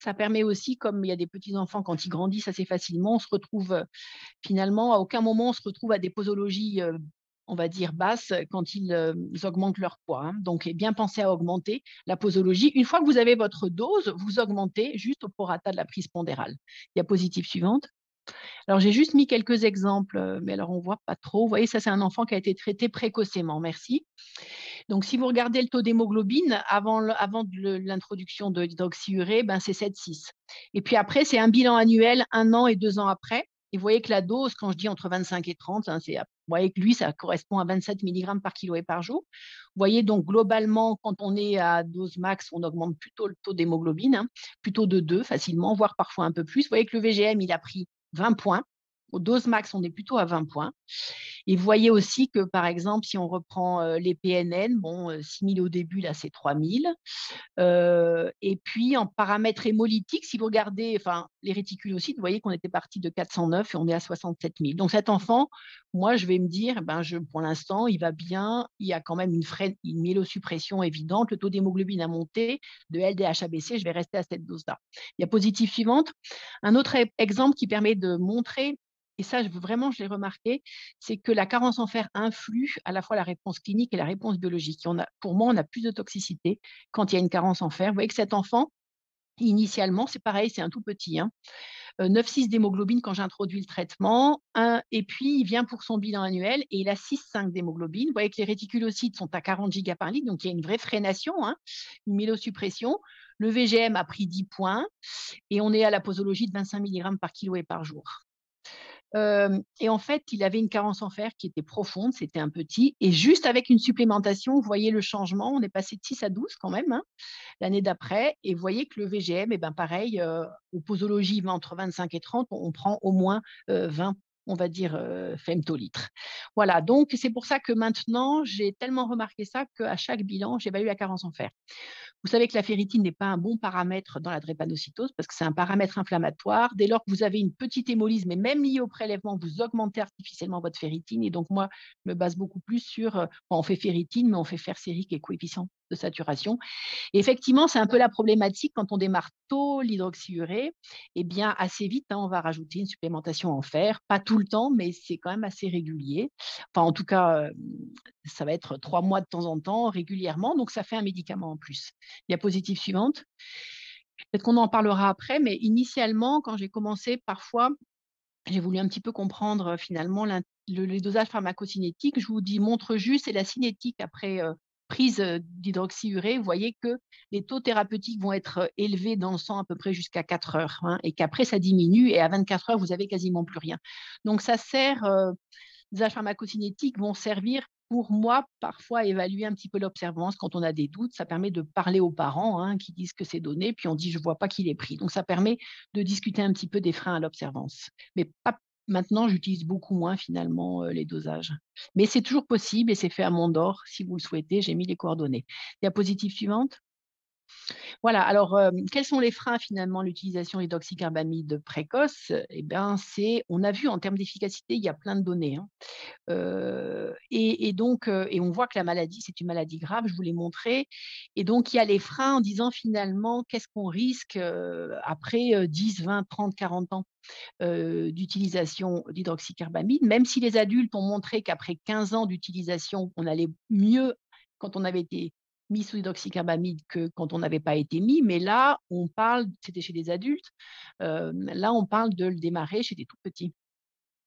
ça permet aussi, comme il y a des petits-enfants, quand ils grandissent assez facilement, on se retrouve finalement, à aucun moment on se retrouve à des posologies, on va dire, basses quand ils augmentent leur poids. Hein. Donc, bien penser à augmenter la posologie. Une fois que vous avez votre dose, vous augmentez juste au prorata de la prise pondérale. Diapositive suivante. Alors, j'ai juste mis quelques exemples, euh, mais alors on ne voit pas trop. Vous voyez, ça, c'est un enfant qui a été traité précocement. Merci. Donc, si vous regardez le taux d'hémoglobine avant, l'introduction de l'hydroxyurée, ben, c'est 7,6. Et puis après, c'est un bilan annuel un an et deux ans après. Et vous voyez que la dose, quand je dis entre 25 et 30, hein, vous voyez que lui, ça correspond à 27 mg par kilo et par jour. Vous voyez donc globalement, quand on est à dose max, on augmente plutôt le taux d'hémoglobine, hein, plutôt de 2 facilement, voire parfois un peu plus. Vous voyez que le VGM, il a pris 20 points. Dose max, on est plutôt à 20 points. Et vous voyez aussi que, par exemple, si on reprend euh, les PNN, bon, 6 euh, 000 au début, là, c'est 3 000. Euh, et puis, en paramètres hémolytiques, si vous regardez enfin, les réticulocytes, vous voyez qu'on était parti de 409 et on est à 67 000. Donc, cet enfant, moi, je vais me dire, ben, je, pour l'instant, il va bien. Il y a quand même une, freine, myélosuppression évidente. Le taux d'hémoglobine a monté. De LDH ABC, je vais rester à cette dose-là. Il y a positive suivante. Un autre e-, exemple qui permet de montrer et ça, vraiment, je l'ai remarqué, c'est que la carence en fer influe à la fois la réponse clinique et la réponse biologique. pour moi, on a plus de toxicité quand il y a une carence en fer. Vous voyez que cet enfant, initialement, c'est pareil, c'est un tout petit. Hein. 9,6 euh, d'hémoglobine quand j'introduis le traitement, et puis il vient pour son bilan annuel et il a 6,5 d'hémoglobine. Vous voyez que les réticulocytes sont à 40 giga par litre, donc il y a une vraie freination, hein, une myélosuppression. Le VGM a pris 10 points et on est à la posologie de 25 mg par kilo et par jour et en fait, il avait une carence en fer qui était profonde, c'était un petit. Et juste avec une supplémentation, vous voyez le changement, on est passé de 6 à 12 quand même, hein, l'année d'après. Et vous voyez que le VGM, eh ben pareil, aux posologies entre 25 et 30, on, prend au moins 20 on va dire, femtolitres. Voilà, donc c'est pour ça que maintenant, j'ai tellement remarqué ça qu'à chaque bilan, j'évalue la carence en fer. Vous savez que la ferritine n'est pas un bon paramètre dans la drépanocytose parce que c'est un paramètre inflammatoire. Dès lors que vous avez une petite hémolyse, mais même liée au prélèvement, vous augmentez artificiellement votre ferritine. Et donc, moi, je me base beaucoup plus sur, on fait ferritine, mais on fait fer sérique et coefficient de saturation. Et effectivement, c'est un peu la problématique quand on démarre tôt l'hydroxyurée. Eh bien, assez vite, hein, on va rajouter une supplémentation en fer. Pas tout le temps, mais c'est quand même assez régulier. Enfin, en tout cas, euh, ça va être trois mois de temps en temps, régulièrement. Donc, ça fait un médicament en plus. Diapositive suivante. Peut-être qu'on en parlera après, mais initialement, quand j'ai commencé, parfois, j'ai voulu un petit peu comprendre finalement le, les dosages pharmacocinétiques. Je vous dis montre juste, c'est la cinétique après euh, prise d'hydroxyurée, vous voyez que les taux thérapeutiques vont être élevés dans le sang à peu près jusqu'à 4 heures, hein, et qu'après ça diminue, et à 24 heures, vous avez quasiment plus rien. Donc ça sert, les âges pharmacocinétiques vont servir pour moi, parfois, évaluer un petit peu l'observance quand on a des doutes. Ça permet de parler aux parents hein, qui disent que c'est donné, puis on dit je ne vois pas qu'il est pris. Donc ça permet de discuter un petit peu des freins à l'observance, mais pas Maintenant, j'utilise beaucoup moins finalement les dosages. Mais c'est toujours possible et c'est fait à Mondor. Si vous le souhaitez, j'ai mis les coordonnées. Diapositive suivante. Voilà, alors quels sont les freins finalement l'utilisation d'hydroxycarbamide précoce? Eh bien, c'est, on a vu en termes d'efficacité, il y a plein de données. Hein. et, donc, et on voit que la maladie, c'est une maladie grave, je vous l'ai montré. Et donc, il y a les freins en disant finalement, qu'est-ce qu'on risque après 10, 20, 30, 40 ans d'utilisation d'hydroxycarbamide, même si les adultes ont montré qu'après 15 ans d'utilisation, on allait mieux quand on avait été mis sous hydroxycarbamide que quand on n'avait pas été mis, mais là, on parle, c'était chez des adultes, là, on parle de le démarrer chez des tout petits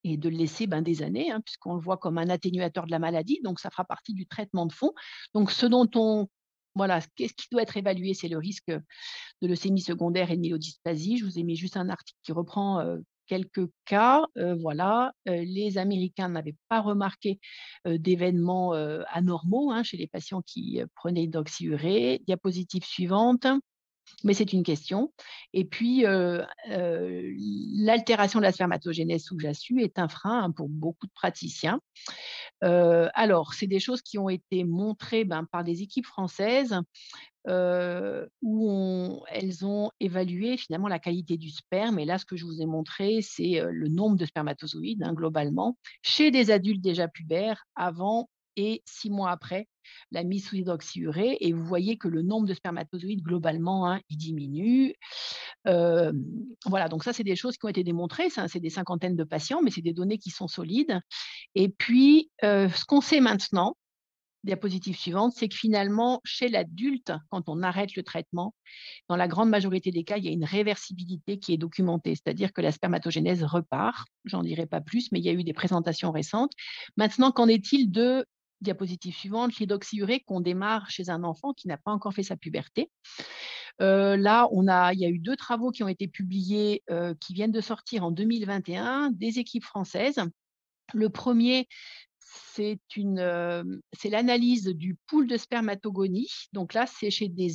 et de le laisser ben, des années, hein, puisqu'on le voit comme un atténuateur de la maladie, donc ça fera partie du traitement de fond. Donc, ce dont on voilà, qu'est-ce qui doit être évalué, c'est le risque de leucémie secondaire et de myélodysplasie. Je vous ai mis juste un article qui reprend quelques cas, voilà, les Américains n'avaient pas remarqué d'événements anormaux hein, chez les patients qui prenaient l'hydroxyurée. Diapositive suivante mais c'est une question. Et puis, l'altération de la spermatogénèse sous-jassue est un frein hein, pour beaucoup de praticiens. alors, c'est des choses qui ont été montrées ben, par des équipes françaises où elles ont évalué finalement la qualité du sperme. Et là, ce que je vous ai montré, c'est le nombre de spermatozoïdes hein, globalement chez des adultes déjà pubères avant et six mois après la mise sous hydroxyurée. Et vous voyez que le nombre de spermatozoïdes, globalement, hein, il diminue. voilà, donc ça, c'est des choses qui ont été démontrées. C'est des cinquantaines de patients, mais c'est des données qui sont solides. Et puis, ce qu'on sait maintenant, diapositive suivante, c'est que finalement, chez l'adulte, quand on arrête le traitement, dans la grande majorité des cas, il y a une réversibilité qui est documentée, c'est-à-dire que la spermatogénèse repart. J'en dirai pas plus, mais il y a eu des présentations récentes. Maintenant, qu'en est-il de diapositive suivante, l'hydroxyurée qu'on démarre chez un enfant qui n'a pas encore fait sa puberté. Euh, là, on a, il y a eu deux travaux qui ont été publiés, euh, qui viennent de sortir en 2021, des équipes françaises. Le premier, c'est euh, l'analyse du pool de spermatogonie. Donc là, c'est chez des,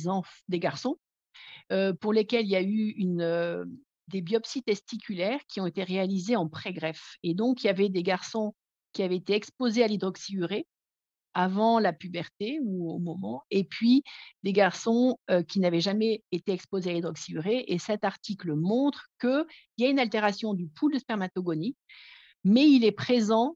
garçons pour lesquels il y a eu des biopsies testiculaires qui ont été réalisées en pré-greffe. Et donc, il y avait des garçons qui avaient été exposés à l'hydroxyurée avant la puberté ou au moment, et puis des garçons qui n'avaient jamais été exposés à l'hydroxyurée. Et cet article montre qu'il y a une altération du pool de spermatogonie, mais il est présent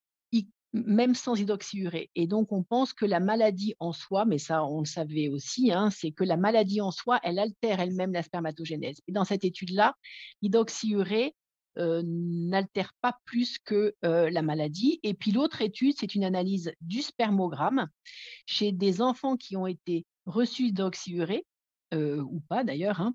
même sans hydroxyurée. Et donc, on pense que la maladie en soi, mais ça, on le savait aussi, hein, c'est que la maladie en soi, elle altère elle-même la spermatogénèse. Et dans cette étude-là, l'hydroxyurée n'altère pas plus que la maladie. Et puis l'autre étude, c'est une analyse du spermogramme chez des enfants qui ont été reçus d'oxyurée, ou pas d'ailleurs. Hein,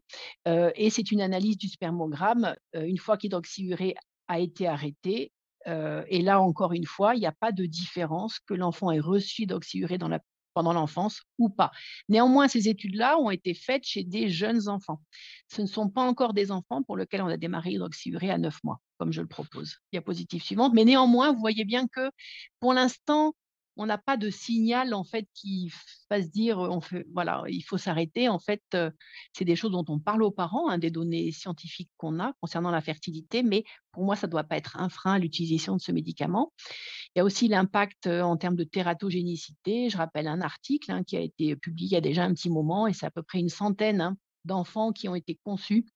et c'est une analyse du spermogramme une fois qu'hydroxyurée a été arrêté. et là, encore une fois, il n'y a pas de différence que l'enfant ait reçu d'oxyurée dans la pendant l'enfance ou pas. Néanmoins, ces études-là ont été faites chez des jeunes enfants. Ce ne sont pas encore des enfants pour lesquels on a démarré l'hydroxyurée à 9 mois, comme je le propose. Diapositive suivante. Mais néanmoins, vous voyez bien que pour l'instant, on n'a pas de signal en fait qui fasse dire on voilà, il faut s'arrêter. En fait, c'est des choses dont on parle aux parents, hein, des données scientifiques qu'on a concernant la fertilité, mais pour moi, ça ne doit pas être un frein à l'utilisation de ce médicament. Il y a aussi l'impact en termes de tératogénicité. Je rappelle un article hein, qui a été publié il y a déjà un petit moment, et c'est à peu près une centaine hein, d'enfants qui ont été conçus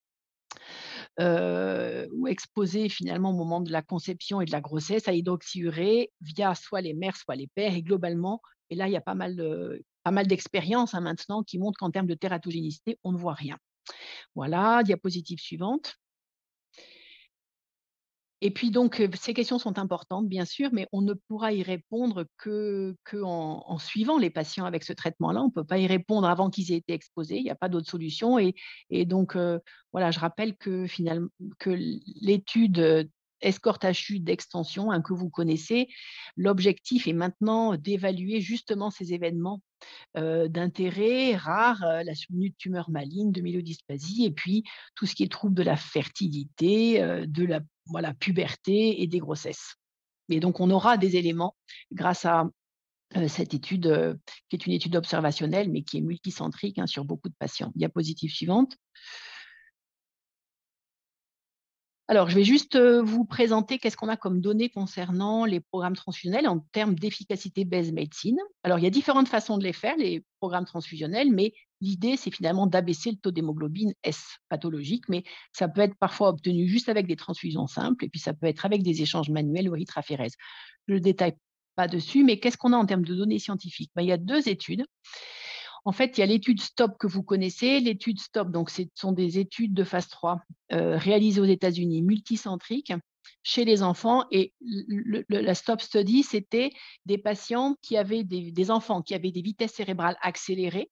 ou exposés finalement au moment de la conception et de la grossesse à hydroxyurée via soit les mères, soit les pères. Et globalement, et là, il y a pas mal, pas mal d'expériences hein, maintenant qui montrent qu'en termes de tératogénicité, on ne voit rien. Voilà, diapositive suivante. Et puis donc, ces questions sont importantes, bien sûr, mais on ne pourra y répondre que, en, suivant les patients avec ce traitement-là. On ne peut pas y répondre avant qu'ils aient été exposés. Il n'y a pas d'autre solution. Et, donc, voilà, je rappelle que finalement, que l'étude Escort HU d'extension hein, que vous connaissez, l'objectif est maintenant d'évaluer justement ces événements d'intérêt rares, la survenue de tumeurs malignes, de myélodysplasie, et puis tout ce qui est trouble de la fertilité, de la voilà, puberté et des grossesses. Et donc, on aura des éléments grâce à cette étude, qui est une étude observationnelle, mais qui est multicentrique hein, sur beaucoup de patients. Diapositive suivante. Alors, je vais juste vous présenter qu'est-ce qu'on a comme données concernant les programmes transfusionnels en termes d'efficacité base médecine. Alors, il y a différentes façons de les faire, les programmes transfusionnels, mais l'idée, c'est finalement d'abaisser le taux d'hémoglobine S pathologique, mais ça peut être parfois obtenu juste avec des transfusions simples, et puis ça peut être avec des échanges manuels ou érythraphérèse. Je ne détaille pas dessus, mais qu'est-ce qu'on a en termes de données scientifiques? Ben, Il y a deux études. En fait, il y a l'étude STOP que vous connaissez. L'étude STOP, donc, ce sont des études de phase 3 euh, réalisées aux États-Unis, multicentriques, chez les enfants. Et la STOP study, c'était des patients qui avaient des, enfants qui avaient des vitesses cérébrales accélérées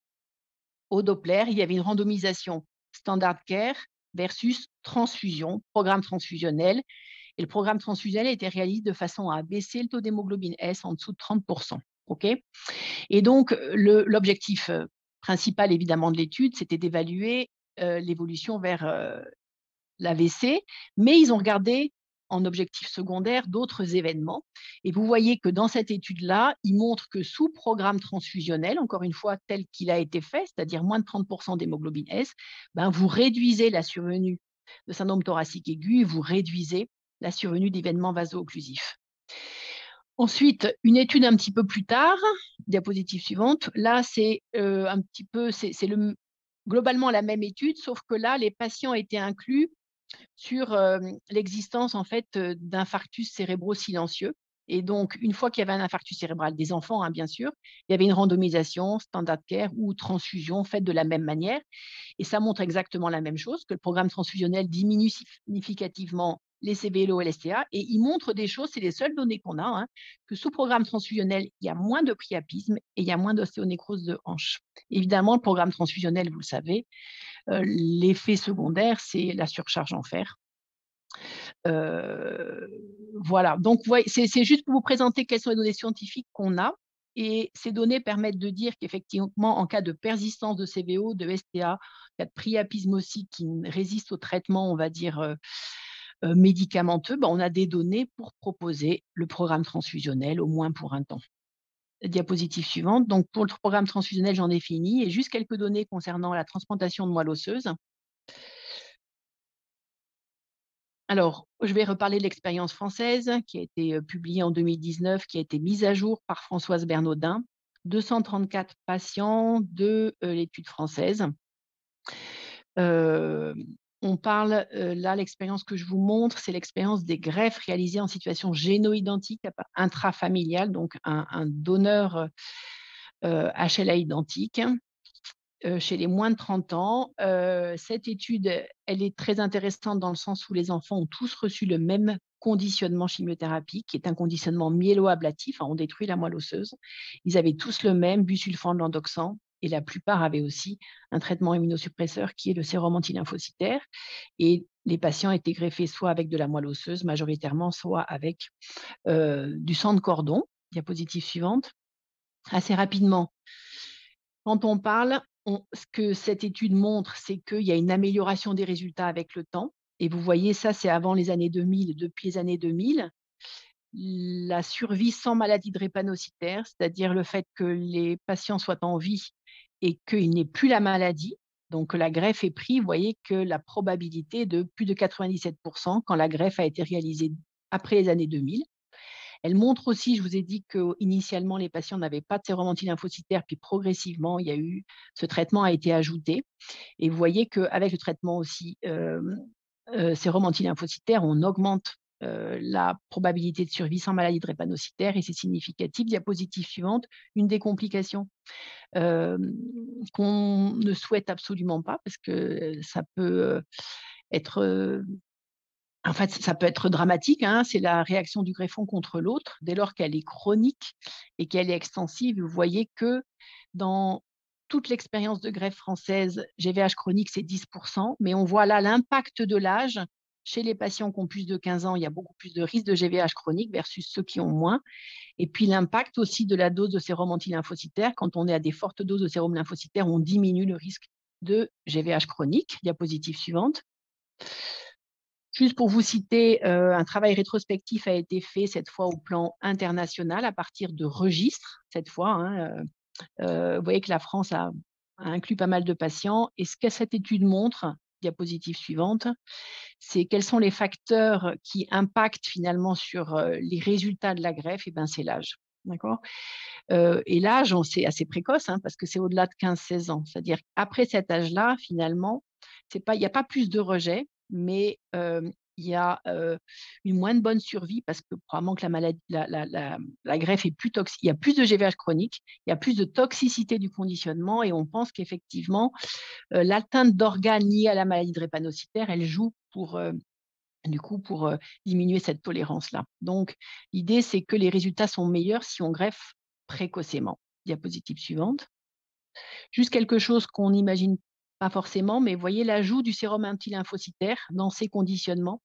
au Doppler. Il y avait une randomisation standard care versus transfusion, programme transfusionnel. Et le programme transfusionnel était réalisé de façon à baisser le taux d'hémoglobine S en dessous de 30 OK? Et donc, l'objectif principal, évidemment, de l'étude, c'était d'évaluer l'évolution vers l'AVC, mais ils ont regardé en objectif secondaire d'autres événements. Et vous voyez que dans cette étude-là, il montre que sous programme transfusionnel, encore une fois tel qu'il a été fait, c'est-à-dire moins de 30% d'hémoglobine S, ben vous réduisez la survenue de syndrome thoracique aigu et vous réduisez la survenue d'événements vaso-occlusifs. Ensuite, une étude un petit peu plus tard, diapositive suivante. Là, c'est euh, un petit peu, c'est globalement la même étude, sauf que là, les patients étaient inclus sur l'existence en fait d'infarctus cérébraux silencieux. Et donc, une fois qu'il y avait un infarctus cérébral des enfants, hein, bien sûr, il y avait une randomisation, standard care ou transfusion faite de la même manière. Et ça montre exactement la même chose, que le programme transfusionnel diminue significativement les CBLO et l'STA, et il montre des choses, c'est les seules données qu'on a, hein, que sous programme transfusionnel, il y a moins de priapisme et il y a moins d'ostéonécrose de hanche. Évidemment, le programme transfusionnel, vous le savez, euh, l'effet secondaire, c'est la surcharge en fer. Euh, voilà, donc c'est juste pour vous présenter quelles sont les données scientifiques qu'on a. Et ces données permettent de dire qu'effectivement, en cas de persistance de CVO, de STA, cas de priapisme aussi qui résiste au traitement, on va dire, euh, médicamenteux, ben, on a des données pour proposer le programme transfusionnel, au moins pour un temps. Diapositive suivante. Donc, pour le programme transfusionnel, j'en ai fini. Et juste quelques données concernant la transplantation de moelle osseuse. Alors, je vais reparler de l'expérience française qui a été euh, publiée en 2019, qui a été mise à jour par Françoise Bernaudin. 234 patients de euh, l'étude française on parle, là, l'expérience que je vous montre, c'est l'expérience des greffes réalisées en situation géno-identique intrafamiliale, donc un, donneur HLA identique chez les moins de 30 ans. cette étude, elle est très intéressante dans le sens où les enfants ont tous reçu le même conditionnement chimiothérapie, qui est un conditionnement myéloablatif, hein, on détruit la moelle osseuse. Ils avaient tous le même, busulfan de l'endoxan, et la plupart avaient aussi un traitement immunosuppresseur qui est le sérum antilymphocytaire. Et les patients étaient greffés soit avec de la moelle osseuse majoritairement, soit avec euh, du sang de cordon. Diapositive suivante. Assez rapidement, quand on parle, ce que cette étude montre, c'est qu'il y a une amélioration des résultats avec le temps. Et vous voyez, ça, c'est avant les années 2000, depuis les années 2000 la survie sans maladie drépanocytaire, c'est-à-dire le fait que les patients soient en vie et qu'il n'ait plus la maladie, donc la greffe est prise, vous voyez que la probabilité est de plus de 97% quand la greffe a été réalisée après les années 2000. Elle montre aussi, je vous ai dit qu'initialement, les patients n'avaient pas de sérum puis progressivement, il y a eu, ce traitement a été ajouté. Et vous voyez qu'avec le traitement aussi euh, euh, on augmente euh, la probabilité de survie sans maladie drépanocytaire et c'est significatif. Diapositive suivante, une des complications euh, qu'on ne souhaite absolument pas parce que ça peut euh, être en fait, ça peut être dramatique, hein, c'est la réaction du greffon contre l'autre. Dès lors qu'elle est chronique et qu'elle est extensive, vous voyez que dans toute l'expérience de greffe française, GVH chronique, c'est 10%, mais on voit là l'impact de l'âge chez les patients qui ont plus de 15 ans, il y a beaucoup plus de risques de GVH chronique versus ceux qui ont moins. Et puis l'impact aussi de la dose de sérum antilymphocytaire. Quand on est à des fortes doses de sérum lymphocytaire, on diminue le risque de GVH chronique. Diapositive suivante. Juste pour vous citer, euh, un travail rétrospectif a été fait cette fois au plan international à partir de registres, cette fois. Hein, euh, euh, vous voyez que la France a, a inclus pas mal de patients. Et ce que cette étude montre, diapositive suivante, c'est quels sont les facteurs qui impactent finalement sur les résultats de la greffe, et ben c'est l'âge. D'accord? Et l'âge, c'est assez précoce, hein, parce que c'est au-delà de 15-16 ans. C'est-à-dire qu'après cet âge-là, finalement, il n'y a pas plus de rejet, mais il y a une moins bonne survie parce que probablement que la, maladie, la, greffe est plus toxique. Il y a plus de GVH chronique, il y a plus de toxicité du conditionnement et on pense qu'effectivement, l'atteinte d'organes liés à la maladie drépanocytaire, elle joue pour, du coup, pour diminuer cette tolérance-là. Donc, l'idée, c'est que les résultats sont meilleurs si on greffe précocement. Diapositive suivante. Juste quelque chose qu'on n'imagine pas forcément, mais voyez l'ajout du sérum antilymphocytaire dans ces conditionnements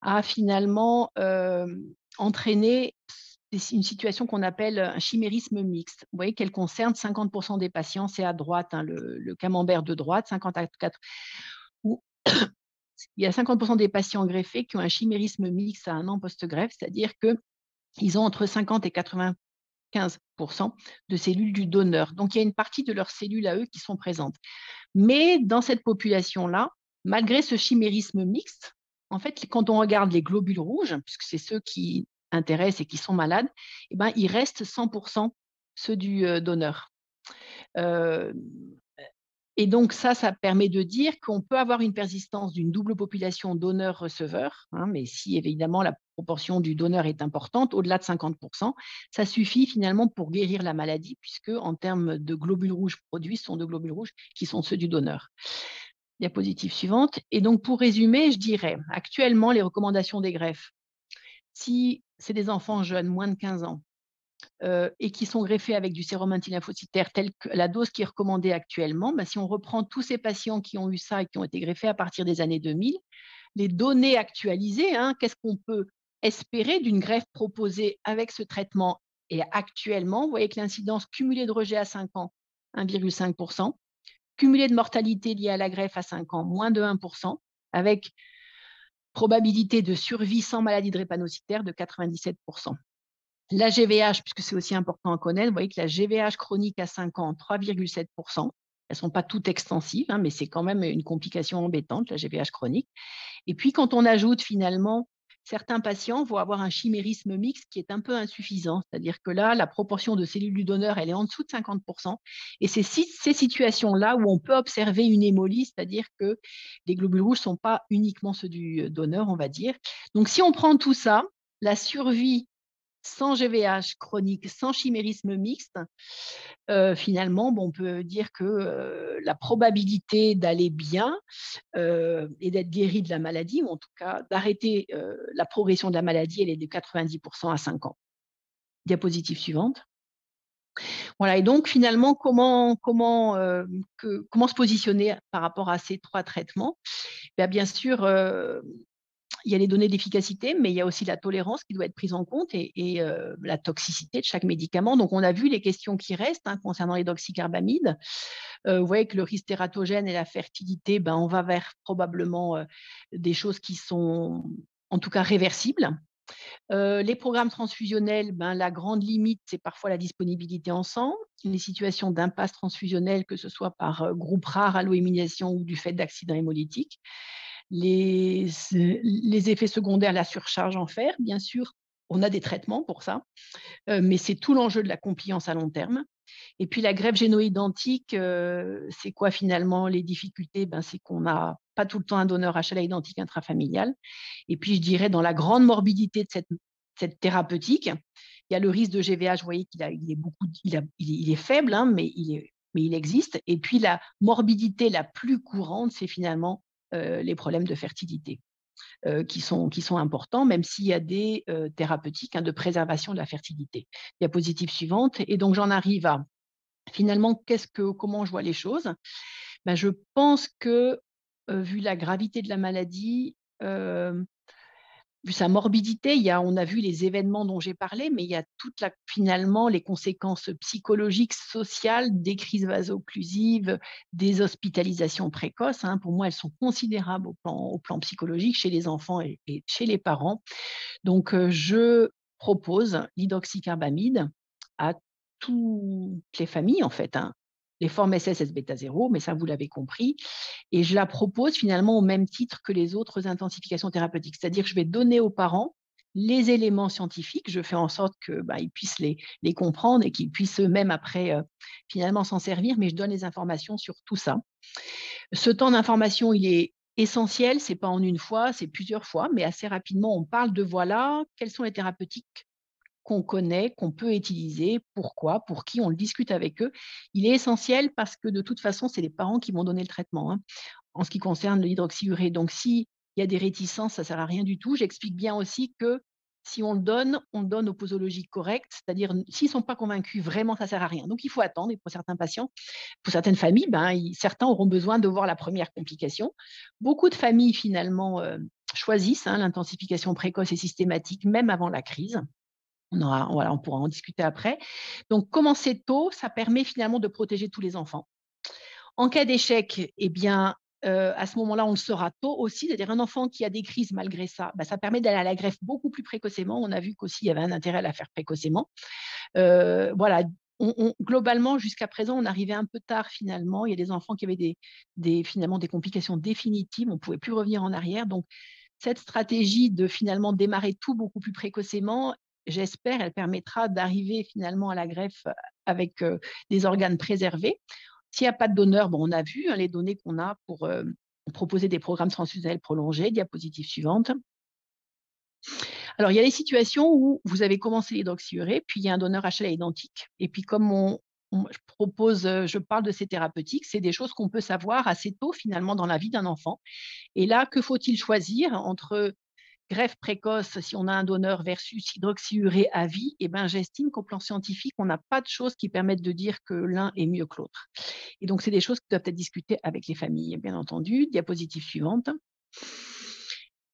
a finalement entraîné une situation qu'on appelle un chimérisme mixte. Vous voyez qu'elle concerne 50% des patients, c'est à droite, hein, le, camembert de droite, 54%, il y a 50% des patients greffés qui ont un chimérisme mixte à un an post-greffe, c'est-à-dire qu'ils ont entre 50 et 95% de cellules du donneur. Donc, il y a une partie de leurs cellules à eux qui sont présentes. Mais dans cette population-là, malgré ce chimérisme mixte, en fait, quand on regarde les globules rouges, puisque c'est ceux qui intéressent et qui sont malades, eh ben, il reste 100% ceux du euh, donneur. Euh, et donc ça, ça permet de dire qu'on peut avoir une persistance d'une double population donneur-receveur, hein, mais si évidemment la proportion du donneur est importante, au-delà de 50%, ça suffit finalement pour guérir la maladie, puisque en termes de globules rouges produits, ce sont de globules rouges qui sont ceux du donneur. Diapositive suivante. Et donc pour résumer, je dirais actuellement les recommandations des greffes. Si c'est des enfants jeunes, moins de 15 ans, euh, et qui sont greffés avec du sérum antilymphocytaire tel que la dose qui est recommandée actuellement, ben, si on reprend tous ces patients qui ont eu ça et qui ont été greffés à partir des années 2000, les données actualisées, hein, qu'est-ce qu'on peut espérer d'une greffe proposée avec ce traitement Et actuellement, vous voyez que l'incidence cumulée de rejet à 5 ans, 1,5%, cumulée de mortalité liée à la greffe à 5 ans, moins de 1%, avec probabilité de survie sans maladie drépanocytaire de 97%. La GVH, puisque c'est aussi important à connaître, vous voyez que la GVH chronique à 5 ans, 3,7%. Elles ne sont pas toutes extensives, hein, mais c'est quand même une complication embêtante, la GVH chronique. Et puis, quand on ajoute finalement, certains patients vont avoir un chimérisme mixte qui est un peu insuffisant. C'est-à-dire que là, la proportion de cellules du donneur, elle est en dessous de 50%. Et c'est ces situations-là où on peut observer une hémolyse, c'est-à-dire que les globules rouges ne sont pas uniquement ceux du donneur, on va dire. Donc, si on prend tout ça, la survie sans GVH chronique, sans chimérisme mixte, euh, finalement, on peut dire que euh, la probabilité d'aller bien euh, et d'être guéri de la maladie, ou en tout cas d'arrêter la progression de la maladie, elle est de 90% à 5 ans. Diapositive suivante. Voilà, et donc finalement, comment, comment, comment se positionner par rapport à ces trois traitements? Bien, bien sûr, il y a les données d'efficacité, mais il y a aussi la tolérance qui doit être prise en compte et, euh, la toxicité de chaque médicament. Donc, on a vu les questions qui restent hein, concernant les doxycarbamides. Euh, vous voyez que le risque tératogène et la fertilité, ben, on va vers probablement euh, des choses qui sont en tout cas réversibles. les programmes transfusionnels, ben, la grande limite, c'est parfois la disponibilité en sang. Les situations d'impasse transfusionnelle, que ce soit par groupe rare, alloémination ou du fait d'accidents hémolytiques les, les, effets secondaires, la surcharge en fer, bien sûr, on a des traitements pour ça, euh, mais c'est tout l'enjeu de la compliance à long terme. Et puis la greffe génoïdentique, euh, c'est quoi finalement? Les difficultés ben, C'est qu'on n'a pas tout le temps un donneur HLA identique intrafamilial. Et puis je dirais dans la grande morbidité de cette, thérapeutique, il y a le risque de GVH, vous voyez qu'il il est, beaucoup, il, est faible, hein, mais, il existe. Et puis la morbidité la plus courante, c'est finalement euh, les problèmes de fertilité. Euh, qui, sont, qui sont importants, même s'il y a des euh, thérapeutiques hein, de préservation de la fertilité. Diapositive suivante. Et donc, j'en arrive à finalement, qu'est-ce que, comment je vois les choses? Ben, Je pense que, vu la gravité de la maladie, vu sa morbidité, il y a, on a vu les événements dont j'ai parlé, mais il y a toute la, finalement les conséquences psychologiques, sociales des crises vaso-occlusives, des hospitalisations précoces. Hein. Pour moi, elles sont considérables au plan, au plan psychologique chez les enfants et, chez les parents. Donc, euh, je propose l'hydroxycarbamide à toutes les familles, en fait, hein les formes SSS bêta 0, mais ça, vous l'avez compris. Et je la propose finalement au même titre que les autres intensifications thérapeutiques. C'est-à-dire que je vais donner aux parents les éléments scientifiques, je fais en sorte qu'ils bah, puissent les, comprendre et qu'ils puissent eux-mêmes après euh, finalement s'en servir, mais je donne les informations sur tout ça. Ce temps d'information, il est essentiel, c'est pas en une fois, c'est plusieurs fois, mais assez rapidement, on parle de voilà, quelles sont les thérapeutiques qu'on connaît, qu'on peut utiliser, pourquoi, pour qui, on le discute avec eux. Il est essentiel parce que de toute façon, c'est les parents qui vont donner le traitement hein, en ce qui concerne l'hydroxyurée. Donc, s'il y a des réticences, ça ne sert à rien du tout. J'explique bien aussi que si on le donne, on le donne aux posologiques correctes, c'est-à-dire s'ils ne sont pas convaincus, vraiment, ça ne sert à rien. Donc, il faut attendre. Et pour certains patients, pour certaines familles, ben, certains auront besoin de voir la première complication. Beaucoup de familles, finalement, euh, choisissent hein, l'intensification précoce et systématique, même avant la crise. On, pourra en discuter après. Donc, commencer tôt, ça permet finalement de protéger tous les enfants. En cas d'échec, eh bien, euh, à ce moment-là, on le saura tôt aussi. C'est-à-dire un enfant qui a des crises malgré ça, bah, ça permet d'aller à la greffe beaucoup plus précocement. On a vu qu'aussi il y avait un intérêt à la faire précocement. Euh, voilà. globalement, jusqu'à présent, on arrivait un peu tard finalement. Il y a des enfants qui avaient des, des complications définitives. On ne pouvait plus revenir en arrière. Donc, cette stratégie de finalement démarrer tout beaucoup plus précocement, j'espère, elle permettra d'arriver finalement à la greffe avec des organes préservés. S'il n'y a pas de donneur, bon, on a vu hein, les données qu'on a pour proposer des programmes transfusionnels prolongés. Diapositive suivante. Alors, il y a des situations où vous avez commencé l'hydroxyurée, puis il y a un donneur HLA identique. Et puis, comme on, propose, je parle de ces thérapeutiques, c'est des choses qu'on peut savoir assez tôt finalement dans la vie d'un enfant. Et là, que faut-il choisir entre greffe précoce, si on a un donneur versus hydroxyurée à vie, eh ben, j'estime qu'au plan scientifique, on n'a pas de choses qui permettent de dire que l'un est mieux que l'autre. Et donc, c'est des choses qui doivent être discutées avec les familles, bien entendu. Diapositive suivante.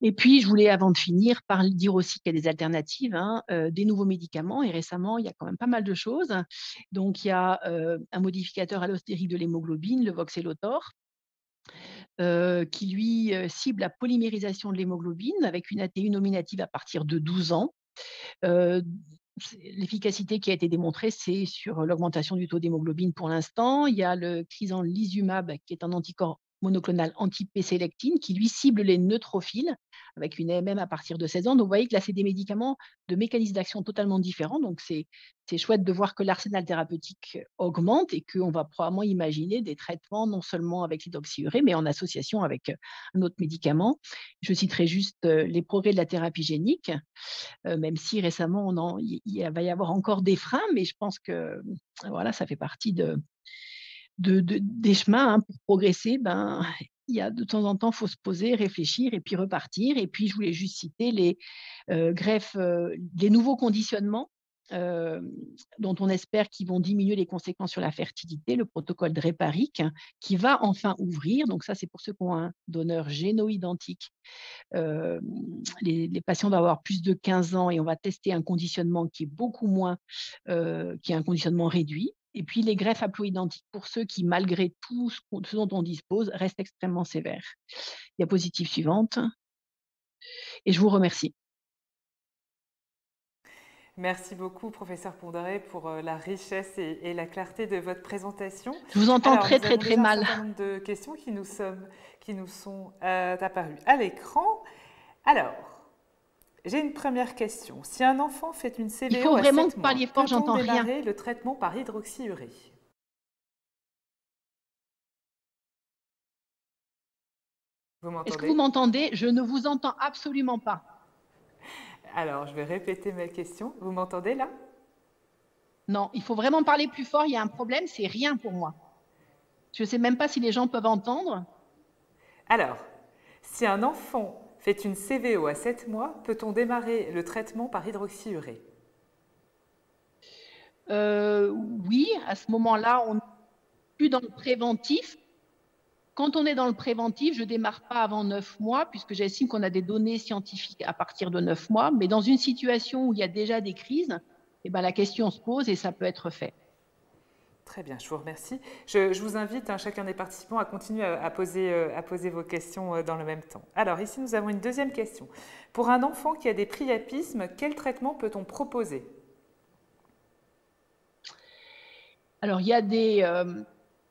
Et puis, je voulais, avant de finir, par dire aussi qu'il y a des alternatives, hein, euh, des nouveaux médicaments. Et récemment, il y a quand même pas mal de choses. Donc, il y a euh, un modificateur allostérique de l'hémoglobine, le Voxelotor, euh, qui lui euh, cible la polymérisation de l'hémoglobine avec une ATU nominative à partir de 12 ans. Euh, l'efficacité qui a été démontrée, c'est sur l'augmentation du taux d'hémoglobine pour l'instant. Il y a le crisantlisumab, qui est un anticorps monoclonal anti-P-sélectine qui lui cible les neutrophiles avec une AMM à partir de 16 ans. Donc vous voyez que là, c'est des médicaments de mécanismes d'action totalement différents. Donc c'est chouette de voir que l'arsenal thérapeutique augmente et qu'on va probablement imaginer des traitements non seulement avec l'hydroxyurée, mais en association avec un autre médicament. Je citerai juste euh, les progrès de la thérapie génique, euh, même si récemment, il va y avoir encore des freins, mais je pense que voilà, ça fait partie de, de, des chemins hein, pour progresser, ben, il y a de temps en temps, il faut se poser, réfléchir et puis repartir. Et puis, je voulais juste citer les euh, greffes, euh, les nouveaux conditionnements euh, dont on espère qu'ils vont diminuer les conséquences sur la fertilité, le protocole Dréparic, qui va enfin ouvrir. Donc ça, c'est pour ceux qui ont un donneur géno-identique. Les, patients doivent avoir plus de 15 ans et on va tester un conditionnement qui est beaucoup moins, qui est un conditionnement réduit. Et puis les greffes haploïdentiques pour ceux qui, malgré tout ce, dont on dispose, restent extrêmement sévères. Diapositive suivante. Et je vous remercie. Merci beaucoup, professeur Ponderet, pour euh, la richesse et, la clarté de votre présentation. Je vous entends très, très, très mal. Un nombre de questions qui nous, qui nous sont euh, apparues à l'écran. Alors, j'ai une première question. Si un enfant fait une CVO Il faut vraiment que parliez fort, j'entends rien. le traitement par hydroxyurée? Est-ce que vous m'entendez? Je ne vous entends absolument pas. Alors, je vais répéter ma question. Vous m'entendez là? Non, il faut vraiment parler plus fort. Il y a un problème, c'est rien pour moi. Je ne sais même pas si les gens peuvent entendre. Alors, si un enfant fait une CVO à 7 mois, peut-on démarrer le traitement par hydroxyurée? Euh, Oui, à ce moment-là, on n'est plus dans le préventif. Quand on est dans le préventif, je ne démarre pas avant 9 mois, puisque j'estime qu'on a des données scientifiques à partir de 9 mois. Mais dans une situation où il y a déjà des crises, eh ben, la question se pose et ça peut être fait. Très bien, je vous remercie. Je, vous invite, hein, chacun des participants, à continuer à, poser, euh, poser, vos questions euh, dans le même temps. Alors ici, nous avons une deuxième question. Pour un enfant qui a des priapismes, quel traitement peut-on proposer? Alors, il y a des euh,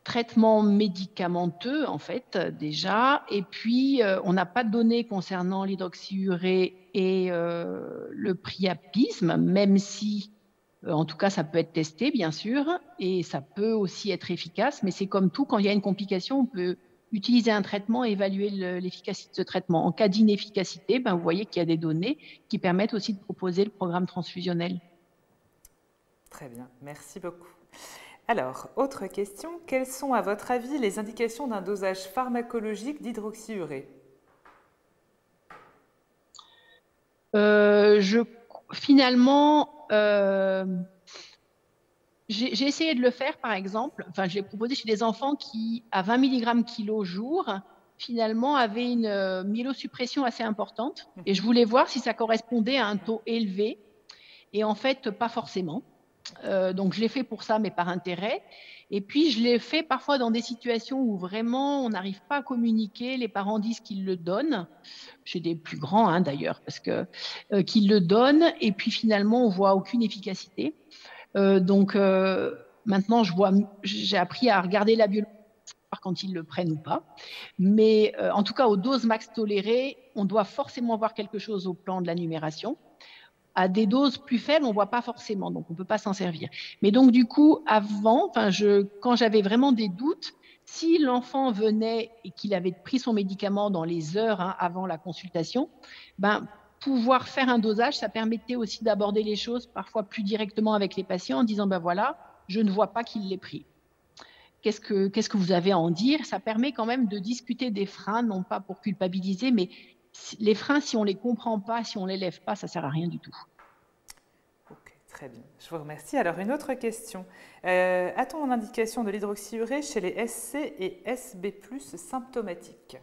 traitements médicamenteux, en fait, déjà. Et puis, on n'a pas de données concernant l'hydroxyurée et le priapisme, même si en tout cas, ça peut être testé, bien sûr, et ça peut aussi être efficace, mais c'est comme tout, quand il y a une complication, on peut utiliser un traitement et évaluer l'efficacité de ce traitement. En cas d'inefficacité, ben, vous voyez qu'il y a des données qui permettent aussi de proposer le programme transfusionnel. Très bien, merci beaucoup. Alors, autre question, quelles sont à votre avis les indications d'un dosage pharmacologique d'hydroxyurée? Euh, Finalement, euh, j'ai essayé de le faire, par exemple. Enfin, je l'ai proposé chez des enfants qui, à 20 mg kilo jour, finalement avaient une euh, myélosuppression assez importante. Et je voulais voir si ça correspondait à un taux élevé. Et en fait, pas forcément. Euh, donc, je l'ai fait pour ça, mais par intérêt. Et puis, je l'ai fait parfois dans des situations où vraiment on n'arrive pas à communiquer. Les parents disent qu'ils le donnent, chez des plus grands hein, d'ailleurs, parce que euh, qu'ils le donnent. Et puis finalement, on voit aucune efficacité. Euh, donc euh, maintenant, je vois, j'ai appris à regarder la biologie quand ils le prennent ou pas. Mais en tout cas, aux doses max tolérées, on doit forcément voir quelque chose au plan de la numération à des doses plus faibles, on voit pas forcément, donc on peut pas s'en servir. Mais donc du coup, avant, quand j'avais vraiment des doutes, si l'enfant venait et qu'il avait pris son médicament dans les heures hein, avant la consultation, ben, pouvoir faire un dosage, ça permettait aussi d'aborder les choses parfois plus directement avec les patients en disant, ben voilà, je ne vois pas qu'il l'ait pris. Qu'est-ce que, qu'est-ce que vous avez à en dire? Ça permet quand même de discuter des freins, non pas pour culpabiliser, mais les freins, si on ne les comprend pas, si on ne les lève pas, ça ne sert à rien du tout. Ok, très bien. Je vous remercie. Alors, une autre question. Euh, a-t-on une indication de l'hydroxyurée chez les SC et SB+, symptomatiques?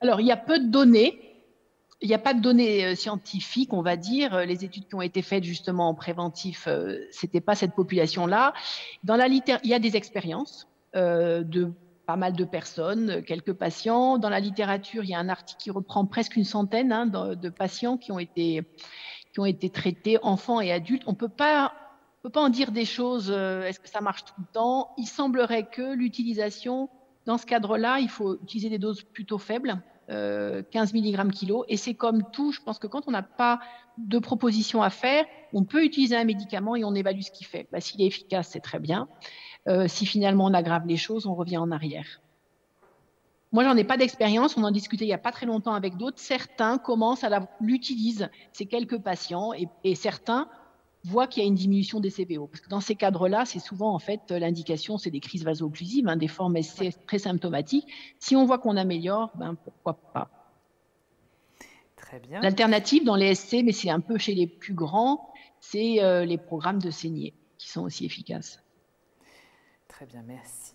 Alors, il y a peu de données. Il n'y a pas de données euh, scientifiques, on va dire. Les études qui ont été faites justement en préventif, euh, ce n'était pas cette population-là. Dans la il y a des expériences de pas mal de personnes, quelques patients. Dans la littérature, il y a un article qui reprend presque une centaine hein, de, patients qui ont, été, qui ont été traités, enfants et adultes. On ne peut pas en dire des choses, euh, est-ce que ça marche tout le temps? Il semblerait que l'utilisation, dans ce cadre-là, il faut utiliser des doses plutôt faibles, 15 euh, mg kilo. Et c'est comme tout, je pense que quand on n'a pas de proposition à faire, on peut utiliser un médicament et on évalue ce qu'il fait. Bah, S'il est efficace, c'est très bien. Euh, si finalement on aggrave les choses, on revient en arrière. Moi, j'en ai pas d'expérience. On en discutait il n'y a pas très longtemps avec d'autres. Certains commencent à l'utiliser, ces quelques patients, et, certains voient qu'il y a une diminution des CVO. Parce que dans ces cadres-là, c'est souvent en fait l'indication, c'est des crises vaso-occlusives, hein, des formes SC très symptomatiques. Si on voit qu'on améliore, ben pourquoi pas. Très bien. L'alternative dans les SC, mais c'est un peu chez les plus grands, c'est euh, les programmes de saignée qui sont aussi efficaces. Très bien, merci.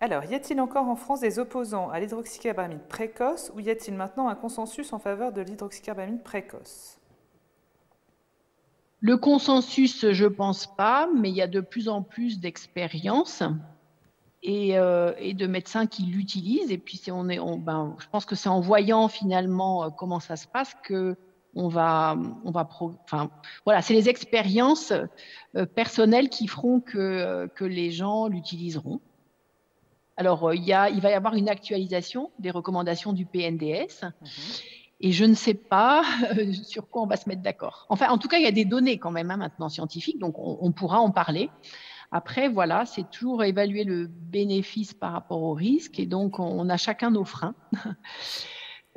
Alors, y a-t-il encore en France des opposants à l'hydroxycarbamide précoce ou y a-t-il maintenant un consensus en faveur de l'hydroxycarbamide précoce? Le consensus, je ne pense pas, mais il y a de plus en plus d'expériences et, euh, de médecins qui l'utilisent. Et puis, on est, ben, je pense que c'est en voyant finalement euh, comment ça se passe que on va, on va enfin, voilà, c'est les expériences euh, personnelles qui feront que, euh, que les gens l'utiliseront. Alors, euh, il, y a, il va y avoir une actualisation des recommandations du PNDS. Mhm. Et je ne sais pas sur quoi on va se mettre d'accord. Enfin, en tout cas, il y a des données quand même hein, maintenant scientifiques, donc on, pourra en parler. Après, voilà, c'est toujours évaluer le bénéfice par rapport au risque, et donc on a chacun nos freins.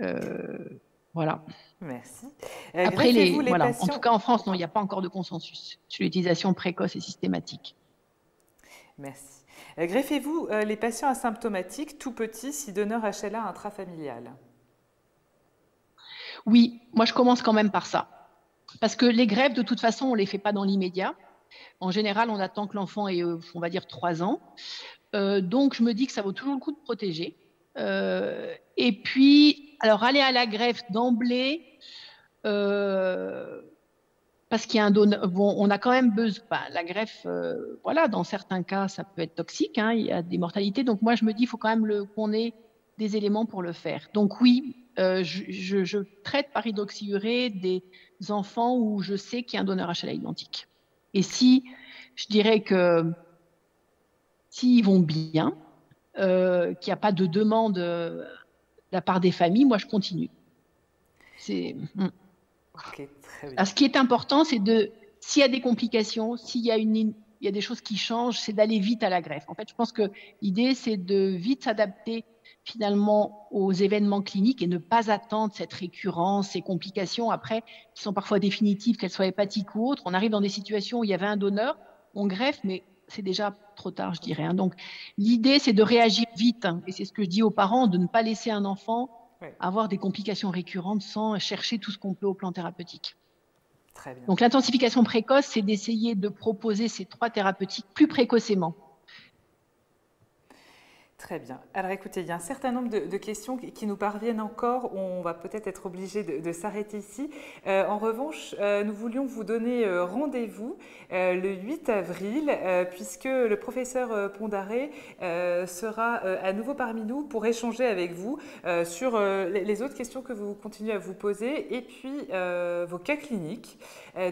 voilà. Merci. Euh, Après, les, voilà. en tout cas en France, non, il n'y a pas encore de consensus sur l'utilisation précoce et systématique. Merci. Euh, greffez-vous euh, les patients asymptomatiques tout petits si donneur HLA intrafamilial? Oui, moi je commence quand même par ça. Parce que les greffes, de toute façon, on ne les fait pas dans l'immédiat. En général, on attend que l'enfant ait, on va dire, 3 ans. donc, je me dis que ça vaut toujours le coup de protéger. et puis, alors, aller à la greffe d'emblée, euh, parce qu'il y a un donneur. Bon, on a quand même besoin. la greffe, euh, voilà, dans certains cas, ça peut être toxique. Hein, il y a des mortalités. Donc, moi, je me dis, il faut quand même qu'on ait des éléments pour le faire. Donc, oui, euh, je, traite par hydroxyurée des enfants où je sais qu'il y a un donneur HLA identique. Et si, je dirais que s'ils vont bien, qu'il n'y a pas de demande la part des familles, moi, je continue. C'est. Hmm. ce qui est important, c'est de, s'il y a des complications, s'il y a une, il y a des choses qui changent, c'est d'aller vite à la greffe. En fait, je pense que l'idée, c'est de vite s'adapter finalement aux événements cliniques et ne pas attendre cette récurrence, ces complications après, qui sont parfois définitives, qu'elles soient hépatiques ou autres. On arrive dans des situations où il y avait un donneur, on greffe, mais c'est déjà trop tard, je dirais. Hein. Donc, l'idée, c'est de réagir vite. Hein. et c'est ce que je dis aux parents, de ne pas laisser un enfant avoir des complications récurrentes sans chercher tout ce qu'on peut au plan thérapeutique. Très bien. Donc, l'intensification précoce, c'est d'essayer de proposer ces trois thérapeutiques plus précocement. Très bien. Alors écoutez, il y a un certain nombre de, questions qui, nous parviennent encore. On va peut-être être obligé de, s'arrêter ici. Euh, en revanche, euh, nous voulions vous donner euh, rendez-vous le 8 avril, puisque le professeur Pondaré sera à nouveau parmi nous pour échanger avec vous sur les autres questions que vous continuez à vous poser et puis vos cas cliniques.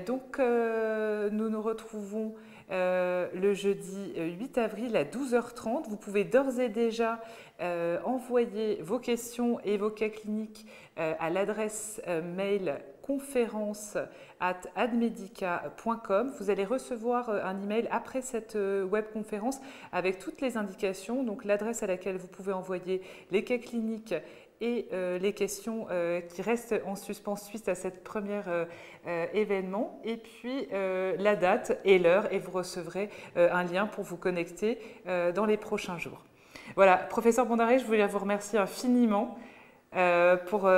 donc, nous nous retrouvons euh, le jeudi 8 euh, avril à 12h30. Vous pouvez d'ores et déjà euh, envoyer vos questions et vos cas cliniques à l'adresse mail conférence at admedica.com. Vous allez recevoir un email après cette webconférence avec toutes les indications, donc l'adresse à laquelle vous pouvez envoyer les cas cliniques et euh, les questions euh, qui restent en suspens suite à cette première euh, événement, et puis la date et l'heure, et vous recevrez un lien pour vous connecter dans les prochains jours. Voilà, professeur Bondaré, je voulais vous remercier infiniment. pour,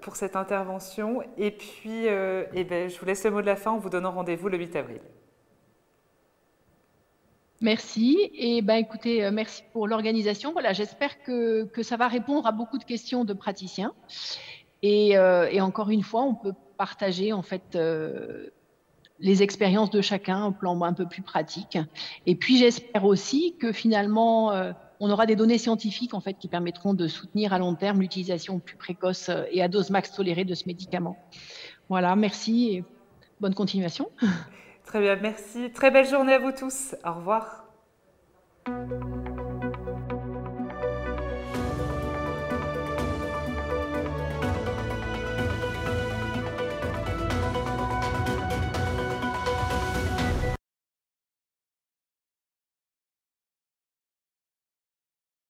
pour cette intervention. Et puis, eh ben, je vous laisse le mot de la fin en vous donnant rendez-vous le 8 avril. Merci. Et ben, écoutez, euh, merci pour l'organisation. Voilà, j'espère que, que, ça va répondre à beaucoup de questions de praticiens. Et, euh, et encore une fois, on peut partager en fait euh, les expériences de chacun au plan un peu plus pratique. Et puis, j'espère aussi que finalement, on aura des données scientifiques en fait qui permettront de soutenir à long terme l'utilisation plus précoce et à dose max tolérée de ce médicament. Voilà, merci et bonne continuation. Très bien, merci. Très belle journée à vous tous. Au revoir.